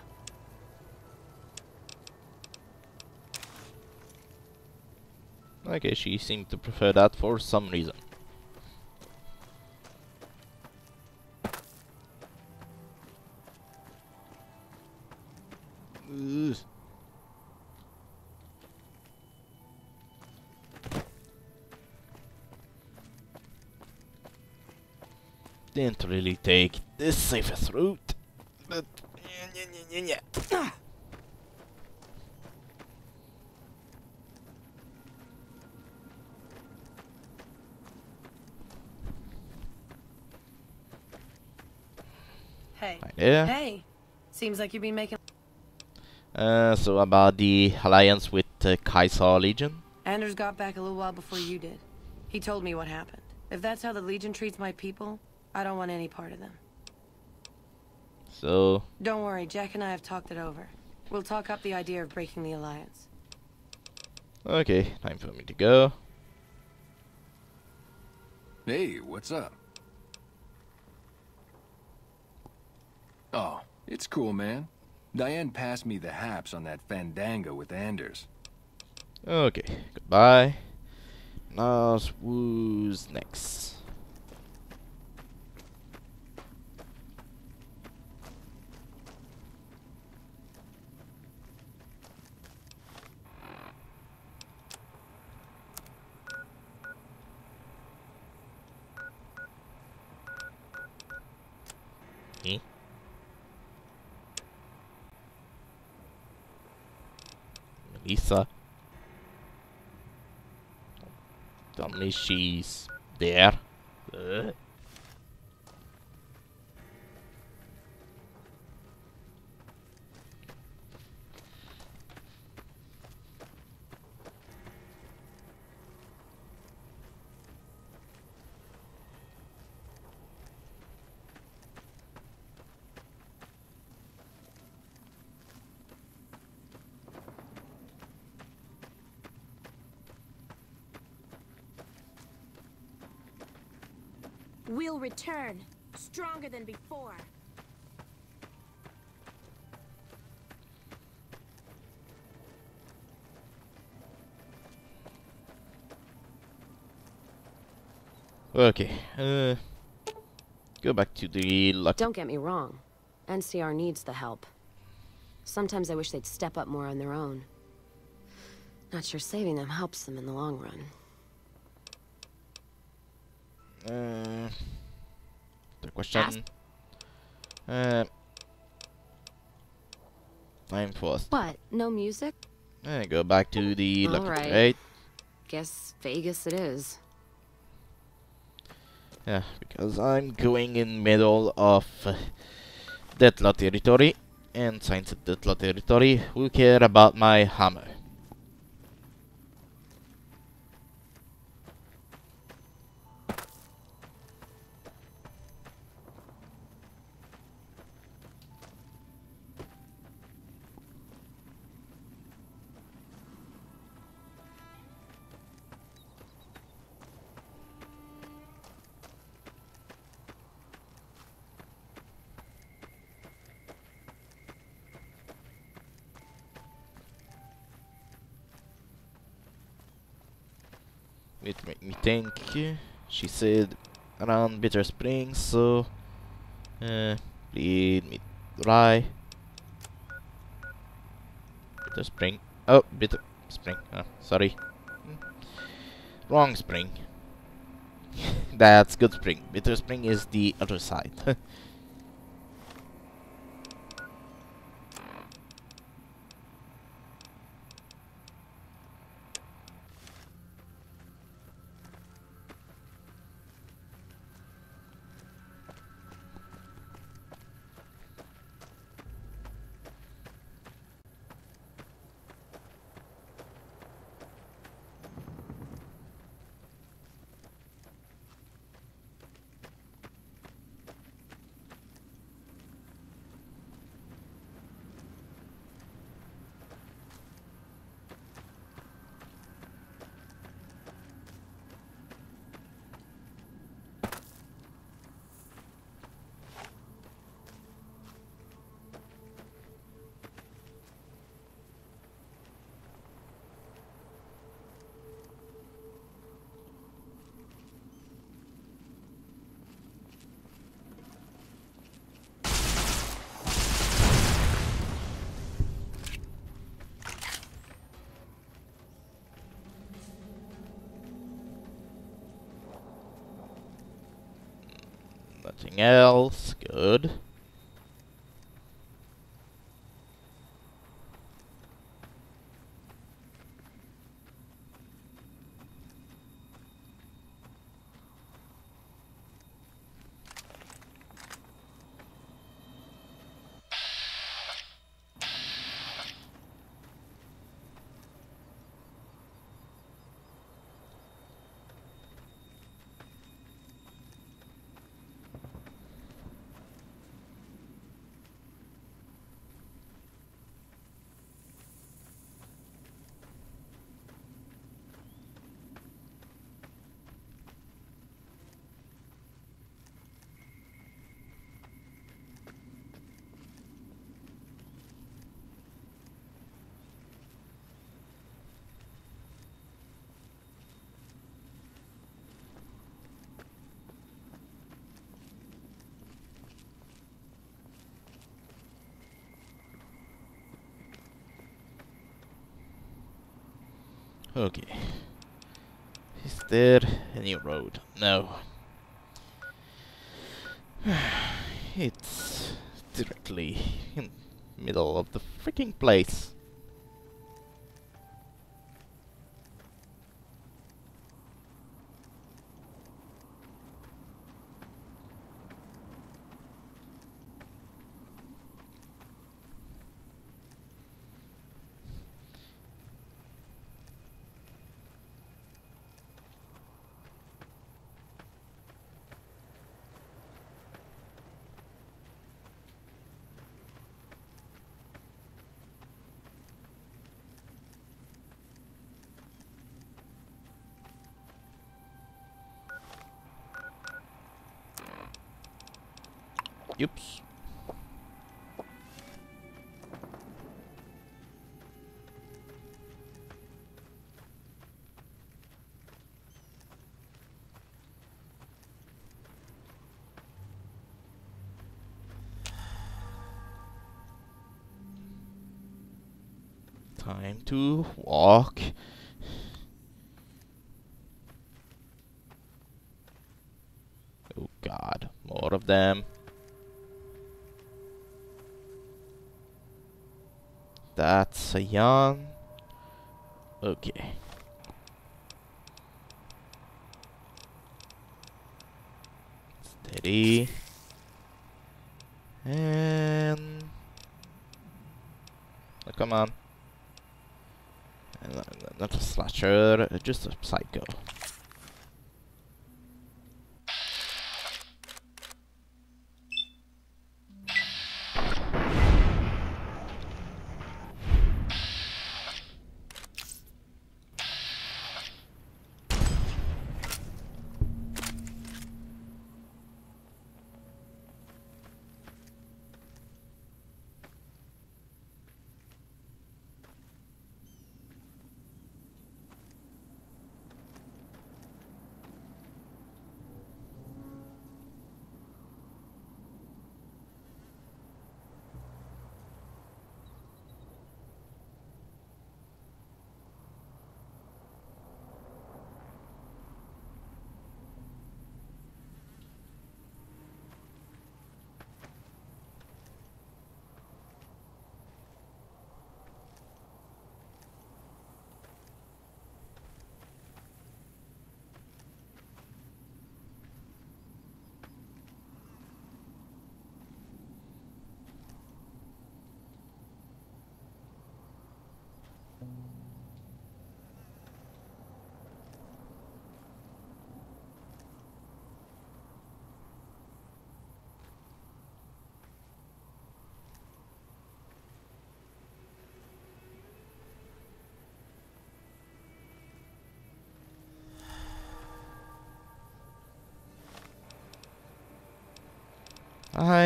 Okay, she seemed to prefer that for some reason. Didn't really take the safest route, but yeah. Hey. Hey. Seems like you've been making. Uh, so about the alliance with uh, Kaiser Legion? Anders got back a little while before you did. He told me what happened. If that's how the Legion treats my people, I don't want any part of them. So, Don't worry, Jack and I have talked it over. We'll talk up the idea of breaking the alliance. okay, time for me to go. Hey, what's up? Oh, it's cool, man. Diane passed me the haps on that fandango with Anders. Okay, goodbye. Now, who's next? Me? Tell me she's there. Uh. We'll return, stronger than before. Okay, uh, go back to the luck. Don't get me wrong. NCR needs the help. Sometimes I wish they'd step up more on their own. Not sure saving them helps them in the long run. Uh, the question. Uh, time for us. What? No music? Go back to the lucky Alright. trade. Guess Vegas it is. Yeah, because I'm going in middle of uh, Deathclaw territory, and since it's Deathclaw territory, who care about my hammer? It make me think. She said around Bitter Springs, so uh, lead me dry. Bitter Spring. Oh, Bitter Spring. Oh, sorry. Hmm. Wrong spring. (laughs) That's Good Spring. Bitter Spring is the other side. (laughs) Okay. Is there a new road? No. (sighs) it's directly in middle of the freaking place. Oops. Time to walk. Oh god, more of them. A young. Okay. Steady. And... Oh, come on. Not a slasher, uh, just a psycho.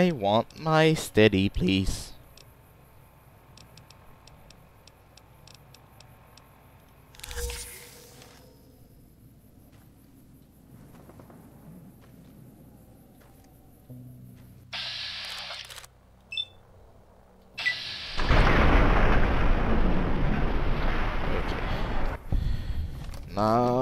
I want my steady, please. Now,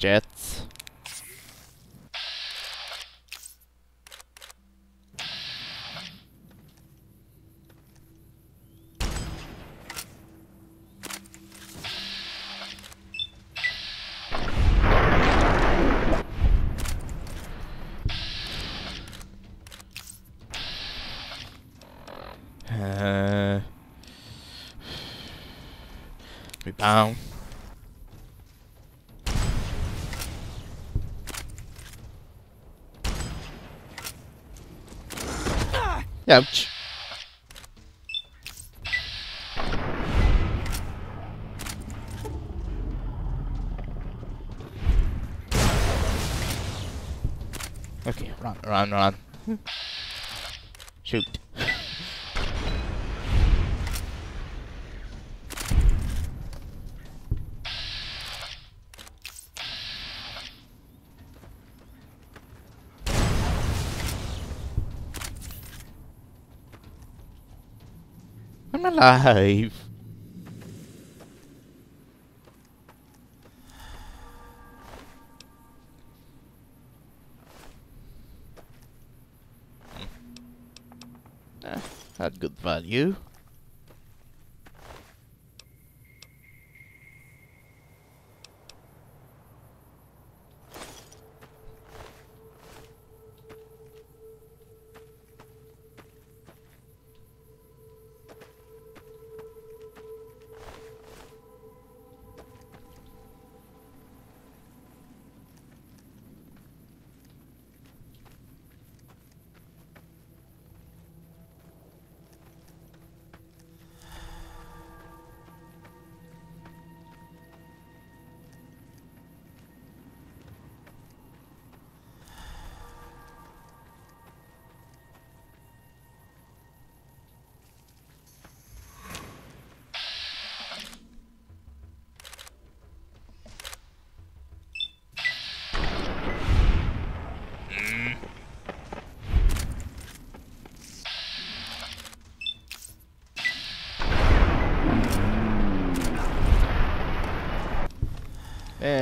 Jets. Uh, (sighs) rebound. Ouch. Okay, run, run, run. (laughs) Shoot. I'm alive. Had good value.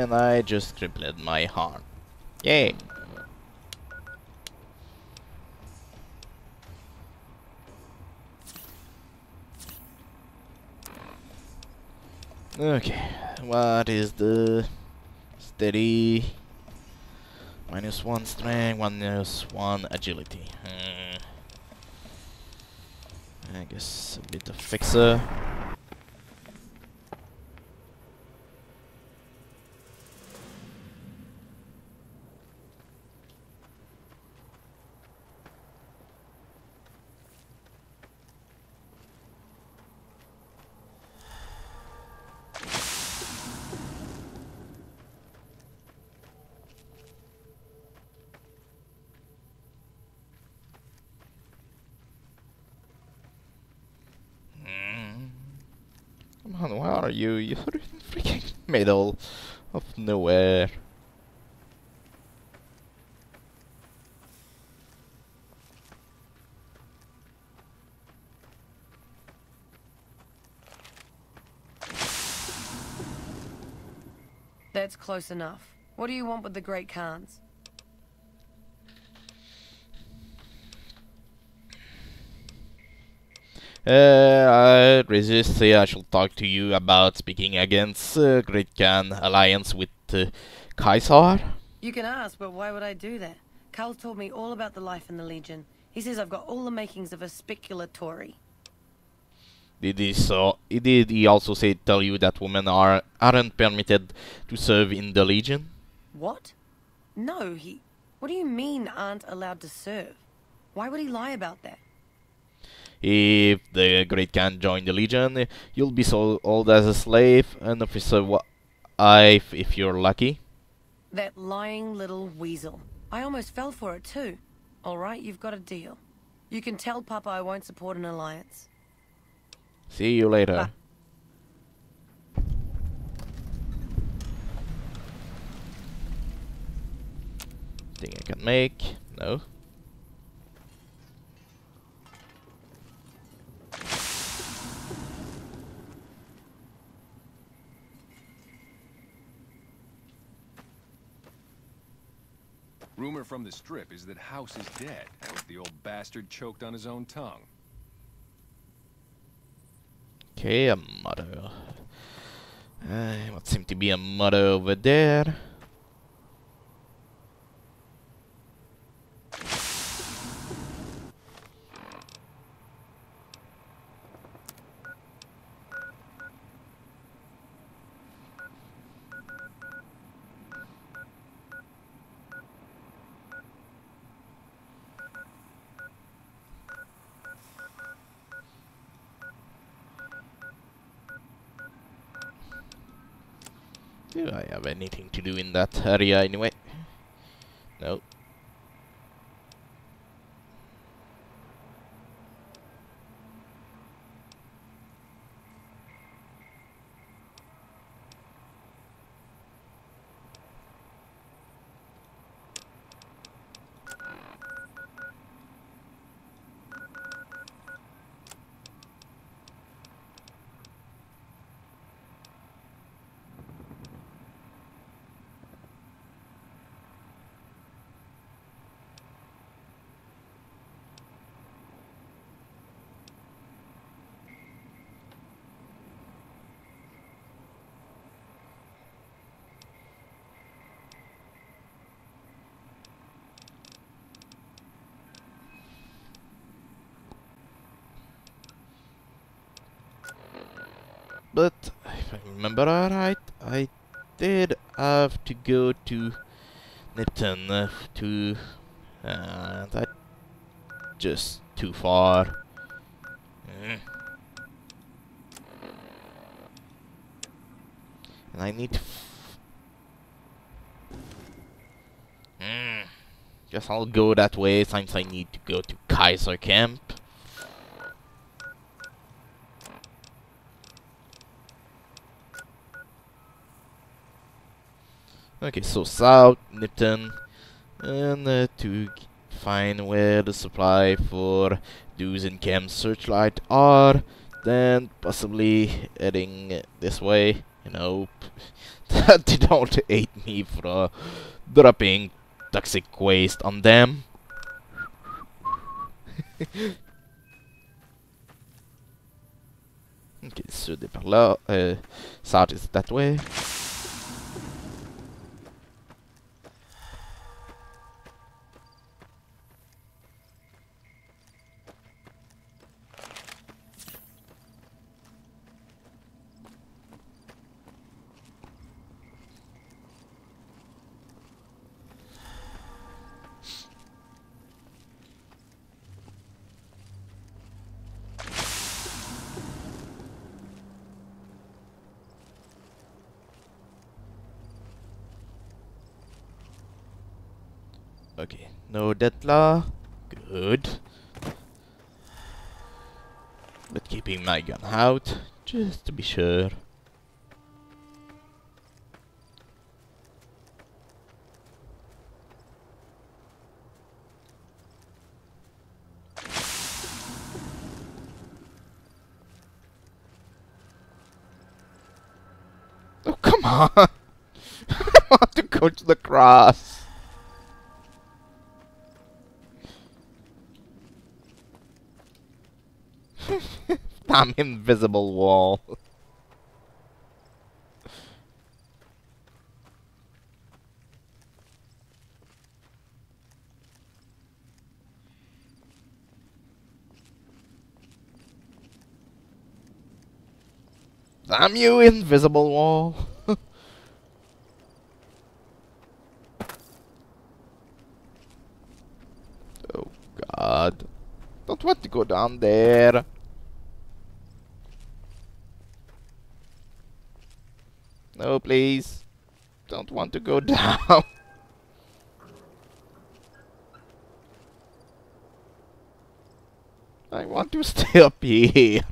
And I just tripled my harm. Yay! Okay, what is the steady minus one strength, minus one agility? Hmm. I guess a bit of fixer. Come on, where are you? You're in freaking middle of nowhere. That's close enough. What do you want with the Great Khans? I resist say I shall talk to you about speaking against uh, Great Khan alliance with uh, Caesar. You can ask, but why would I do that? Karl told me all about the life in the Legion. He says I've got all the makings of a speculatore. Did he so? Did he also say tell you that women are aren't permitted to serve in the Legion? What? No, he... What do you mean aren't allowed to serve? Why would he lie about that? If the Great Khan join the Legion, you'll be sold as a slave, an officer wife if you're lucky. That lying little weasel. I almost fell for it too. Alright, you've got a deal. You can tell Papa I won't support an alliance. See you later. Thing I can make? No. Rumor from the strip is that House is dead. The old bastard choked on his own tongue. Okay, a motto. Uh, what seemed to be a motto over there. Do I have anything to do in that area anyway? No. But if I remember right, I did have to go to Nipton to uh, that just too far. And I need to. Mm. Guess I'll go that way since I need to go to Kaiser Camp. Okay, so south, Nipton, and uh, to find where the supply for dues and Camp Searchlight are, then possibly heading this way, you know, (laughs) that they don't hate me for uh, dropping toxic waste on them. (laughs) ok, so est par là, euh, south is that way. Detla. Good. But keeping my gun out, just to be sure. Oh, come on! (laughs) I want to go to the cross. Damn invisible wall. Damn you, invisible wall. (laughs) oh god. Don't want to go down there. Please. Don't want to go (laughs) down. I want to stay up here.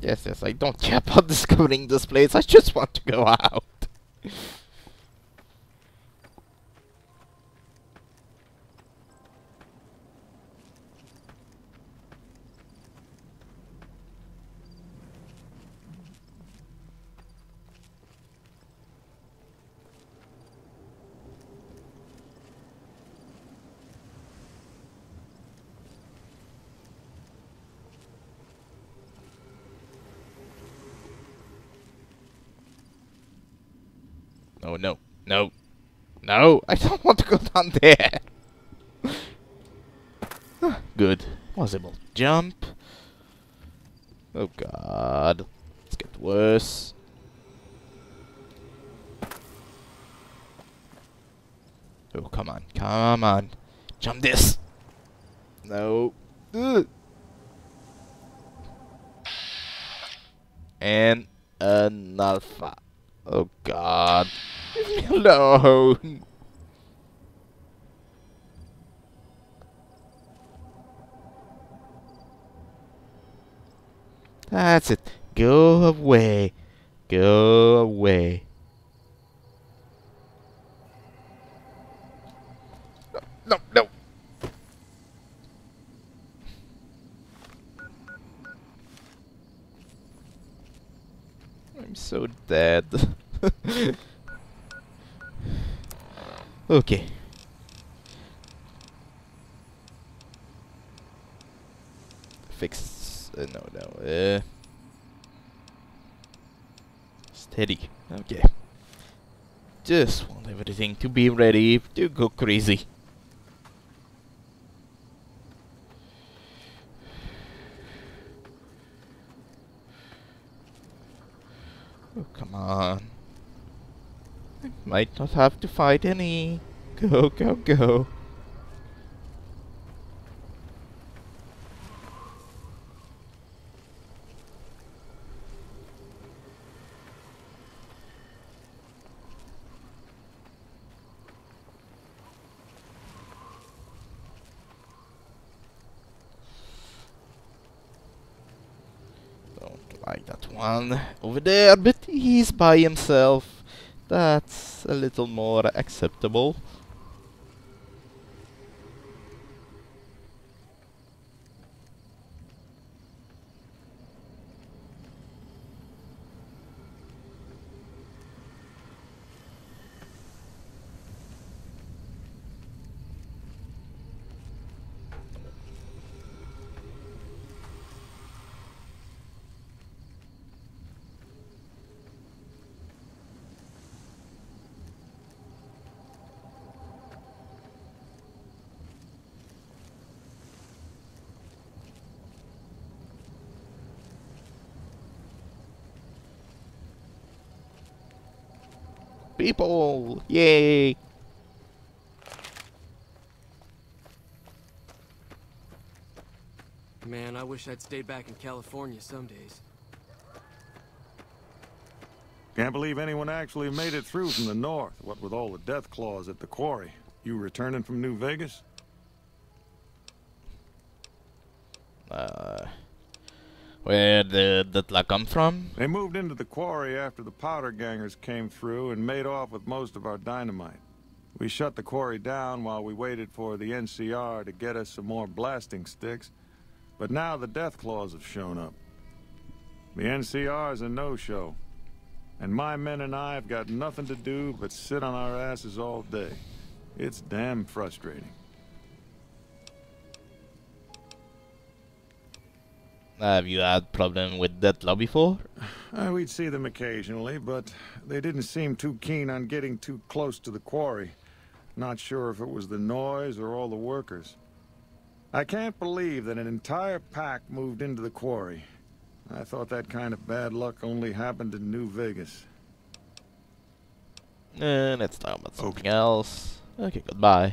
Yes, yes, I don't care about (laughs) discovering this place, I just want to go out. (laughs) Oh no. No. No, (laughs) I don't want to go down there. (sighs) Good. Possible jump. Oh god. It's getting worse. Oh, come on. Come on. Jump this. No. Ugh. (sighs) And an alpha. Oh god. (laughs) Me alone. That's it. Go away. Go away. No, no, no. I'm so dead. (laughs) okay. Fix. Uh, no, no. Uh, steady. Okay. Just want everything to be ready to go crazy. Oh, come on. Might not have to fight any. (laughs) Go, go, go. Don't like that one over there, but he's by himself. That's a little more acceptable. People! Yay! Man, I wish I'd stayed back in California some days. Can't believe anyone actually made it through from the north, what with all the Deathclaws at the quarry. You returning from New Vegas? Uh, where did that luck come from? They moved into the quarry after the powder gangers came through and made off with most of our dynamite. We shut the quarry down while we waited for the NCR to get us some more blasting sticks, but now the Deathclaws have shown up. The NCR is a no-show, and my men and I have got nothing to do but sit on our asses all day. It's damn frustrating. Have you had problem with that law before? (sighs) Uh, we'd see them occasionally, but they didn't seem too keen on getting too close to the quarry. Not sure if it was the noise or all the workers. I can't believe that an entire pack moved into the quarry. I thought that kind of bad luck only happened in New Vegas. And let's talk about something else. Okay, goodbye.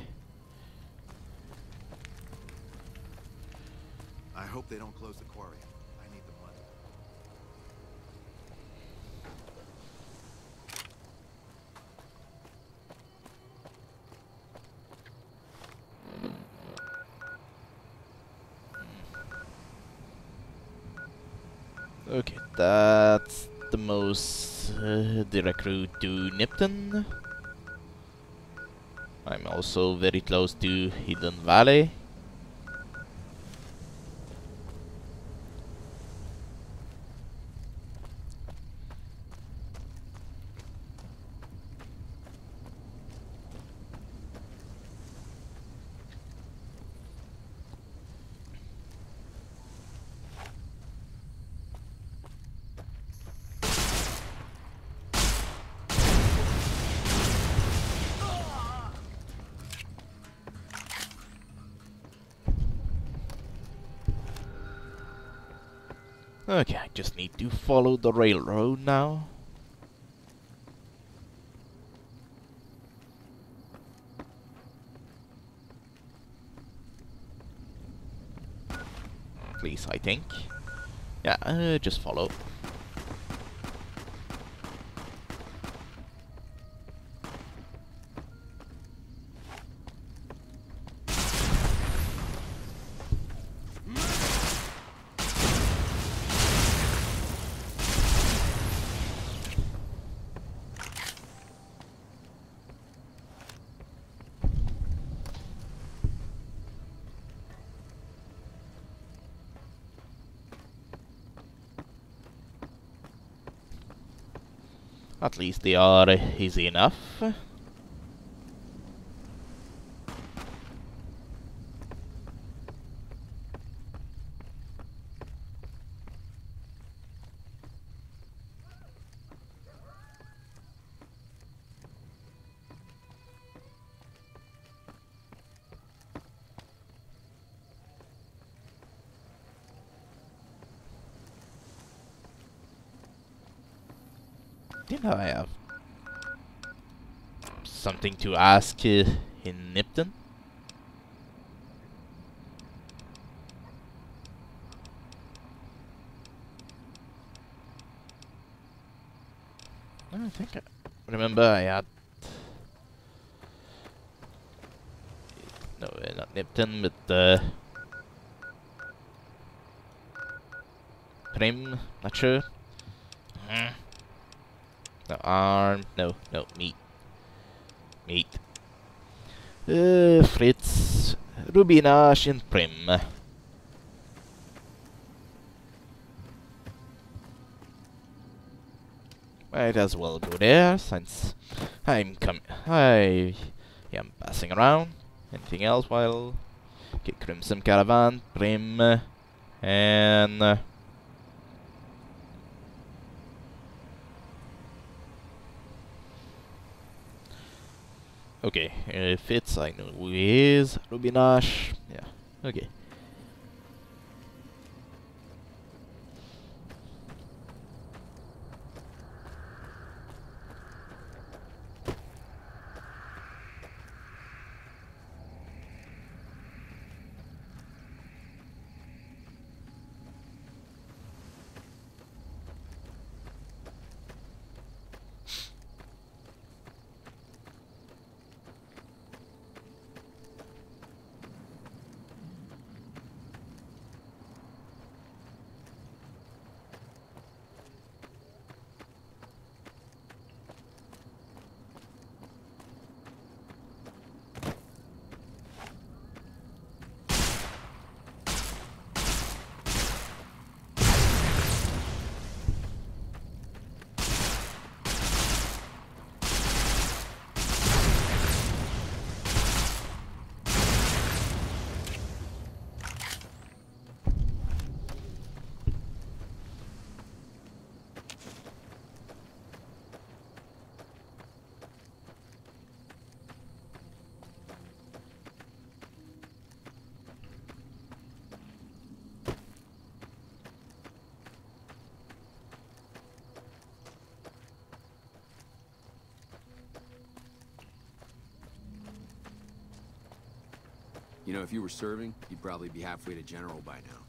I hope they don't close the quarry. I need the money. Okay, that's the most uh, direct route to Nipton. I'm also very close to Hidden Valley. Follow the railroad now. At least I think. Yeah, uh, just follow. At least they are easy enough. Didn't I have something to ask in Nipton? I think I remember I had no, uh, not Nipton, but uh, Primm. Not sure. No, arm. No, no, meat. Meat. Uh, Fritz. Ruby Nash and Primm. Might as well go there, since I'm com I am passing around. Anything else while... Get Crimson Caravan, Primm, and... Okay, uh, Fitz, I know who he is. Ruby Nash, yeah, okay. If you were serving, you'd probably be halfway to general by now.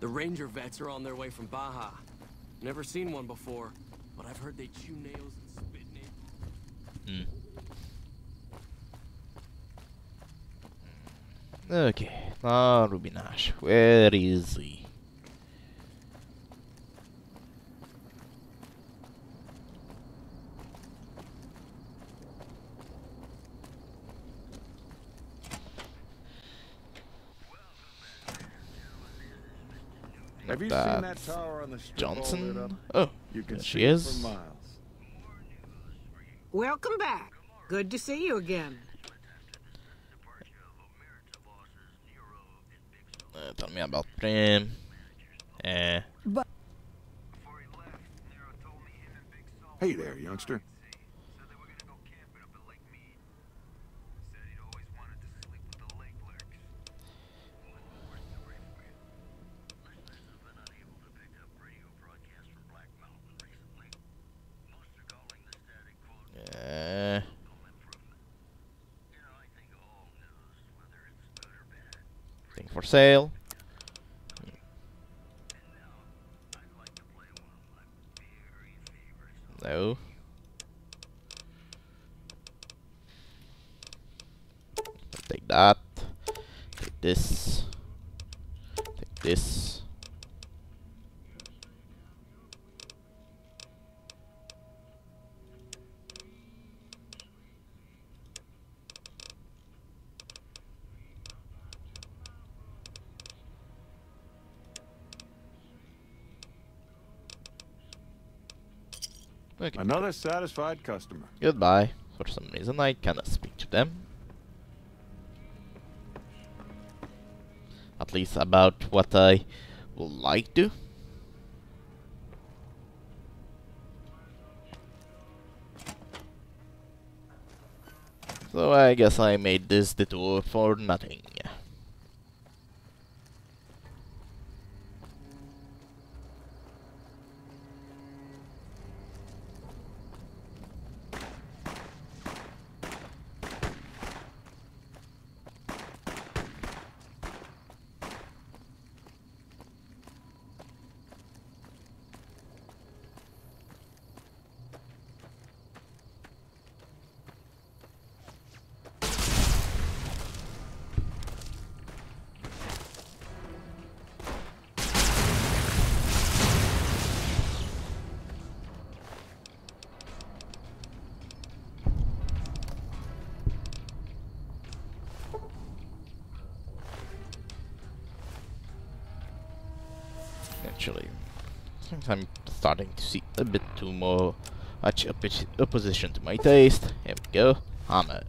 The ranger vets are on their way from Baja. Never seen one before, but I've heard they chew nails. Okay, ah, Ruby Nash, where is he? Have you That's seen that tower on the strip all lit up? Johnson? Oh, You can there see she is. miles. Welcome back. Good to see you again. Uh, tell me about Primm. Eh. But Hey there, youngster. Eh. Thing for sale. No. Take that. Take this. Take this. Okay. Another satisfied customer. Goodbye. For some reason I cannot speak to them. At least about what I would like to. So I guess I made this detour for nothing. I'm starting to see a bit too more much opposition to my taste. Here we go. Hammer.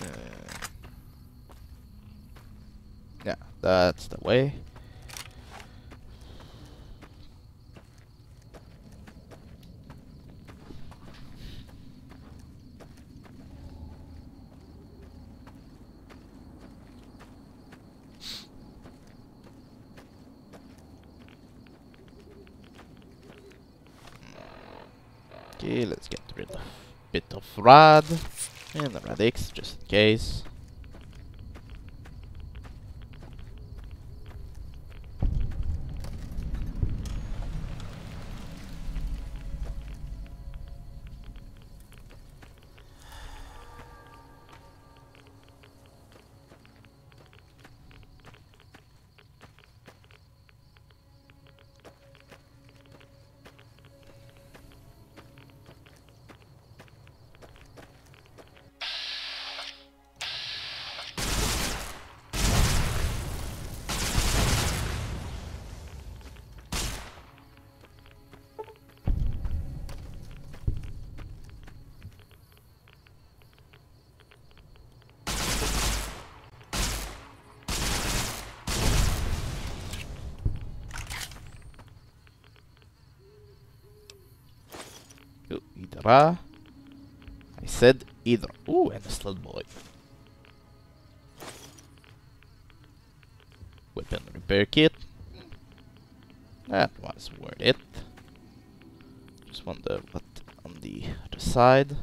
Uh, yeah, that's the way. Okay, let's get rid of of and the Rad-X just in case. I said Hydra. Ooh, and a sled boy. Weapon repair kit. That was worth it. Just wonder what on the other side.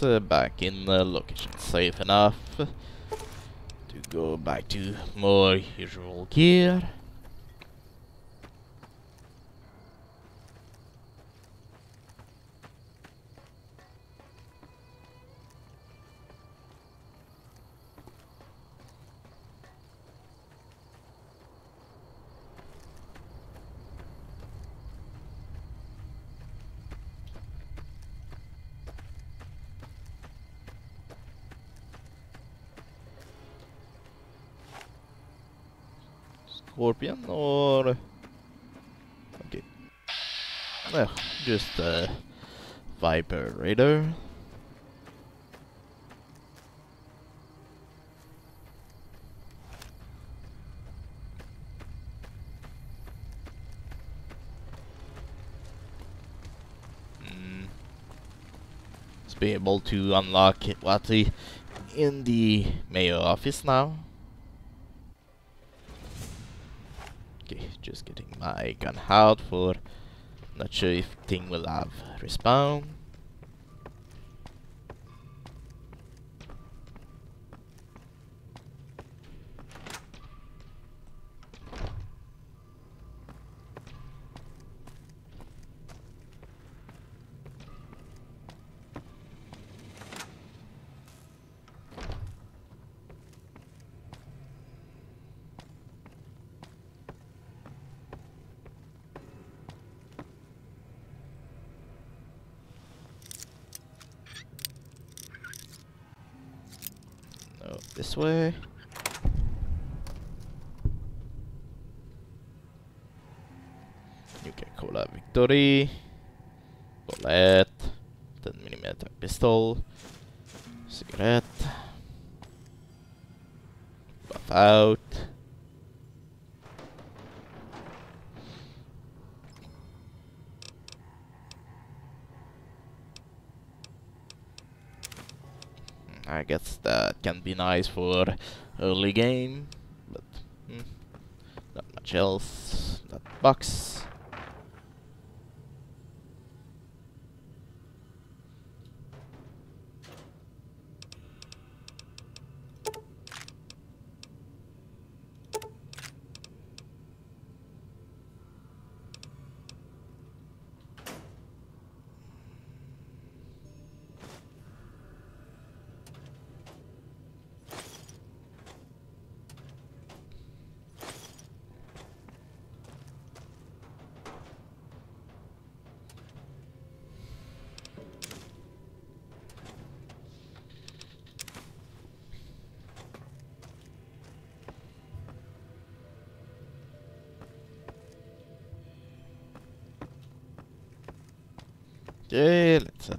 Uh, back in the location safe enough to go back to more usual gear. Scorpion or okay, no, just uh, Mm. Let's be able to unlock Wati in the mayor office now. Okay, just getting my gun out for not sure if thing will have respawn. No, this way. Nuka Cola Victory. Bullet. 10mm pistol. Cigarette. Buffout. I guess that can be nice for early game, but hmm, not much else. That box.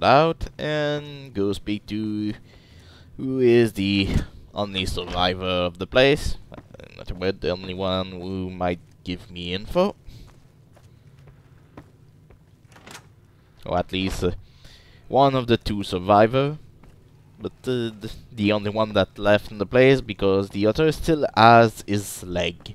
Okay, out and go speak to who is the only survivor of the place. Not the only one who might give me info. Or at least uh, one of the two survivor. But uh, the, the only one that left in the place because the other still has his leg.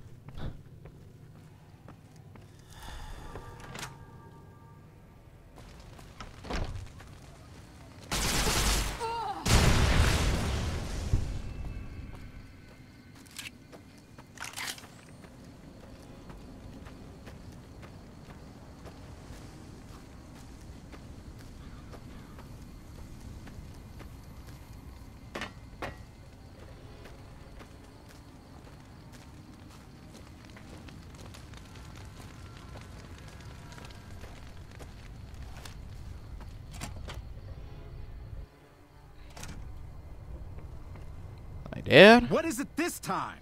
Time?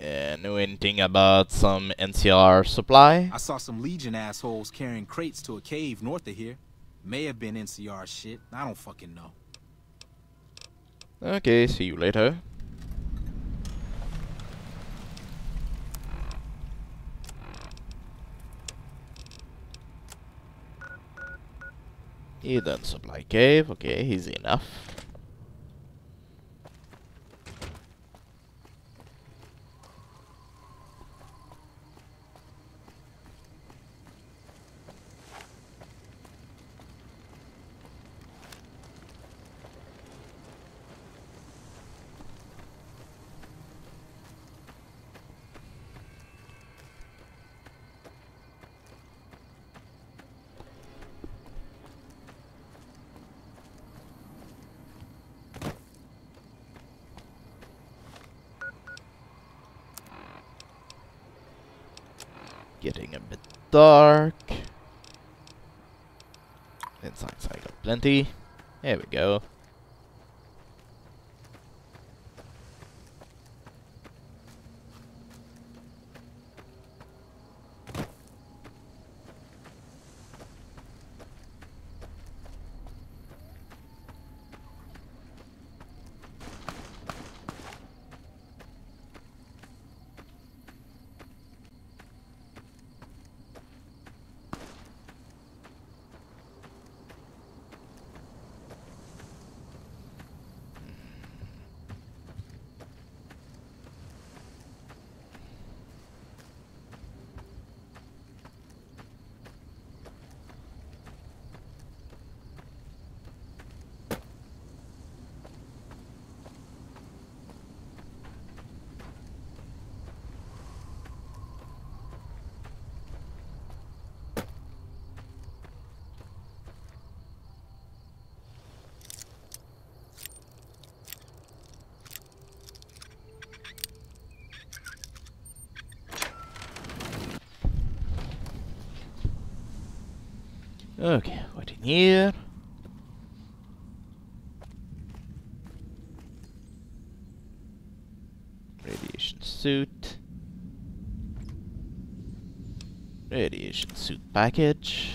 Uh, know anything about some NCR supply? I saw some Legion assholes carrying crates to a cave north of here. May have been NCR shit. I don't fucking know. Okay, see you later. Hidden supply cave, okay, easy enough. Getting a bit dark. Inside I got plenty. There we go. Okay, what in here? Radiation suit. Radiation suit package.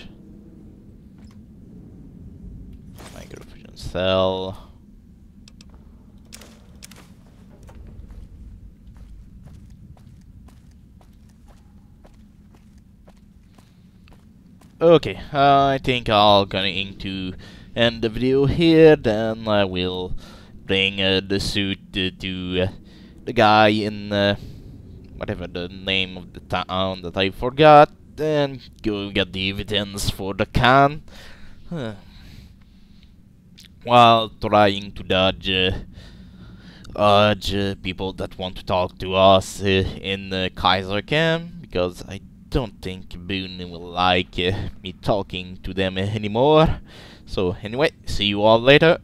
Okay, uh, I think I'll going to end the video here, then I will bring uh, the suit to uh, the guy in uh, whatever the name of the town that I forgot, and go get the evidence for the Khan. While trying to dodge uh, uh, people that want to talk to us in uh, Caesar camp, because I don't think Boone will like uh, me talking to them anymore. So anyway, see you all later.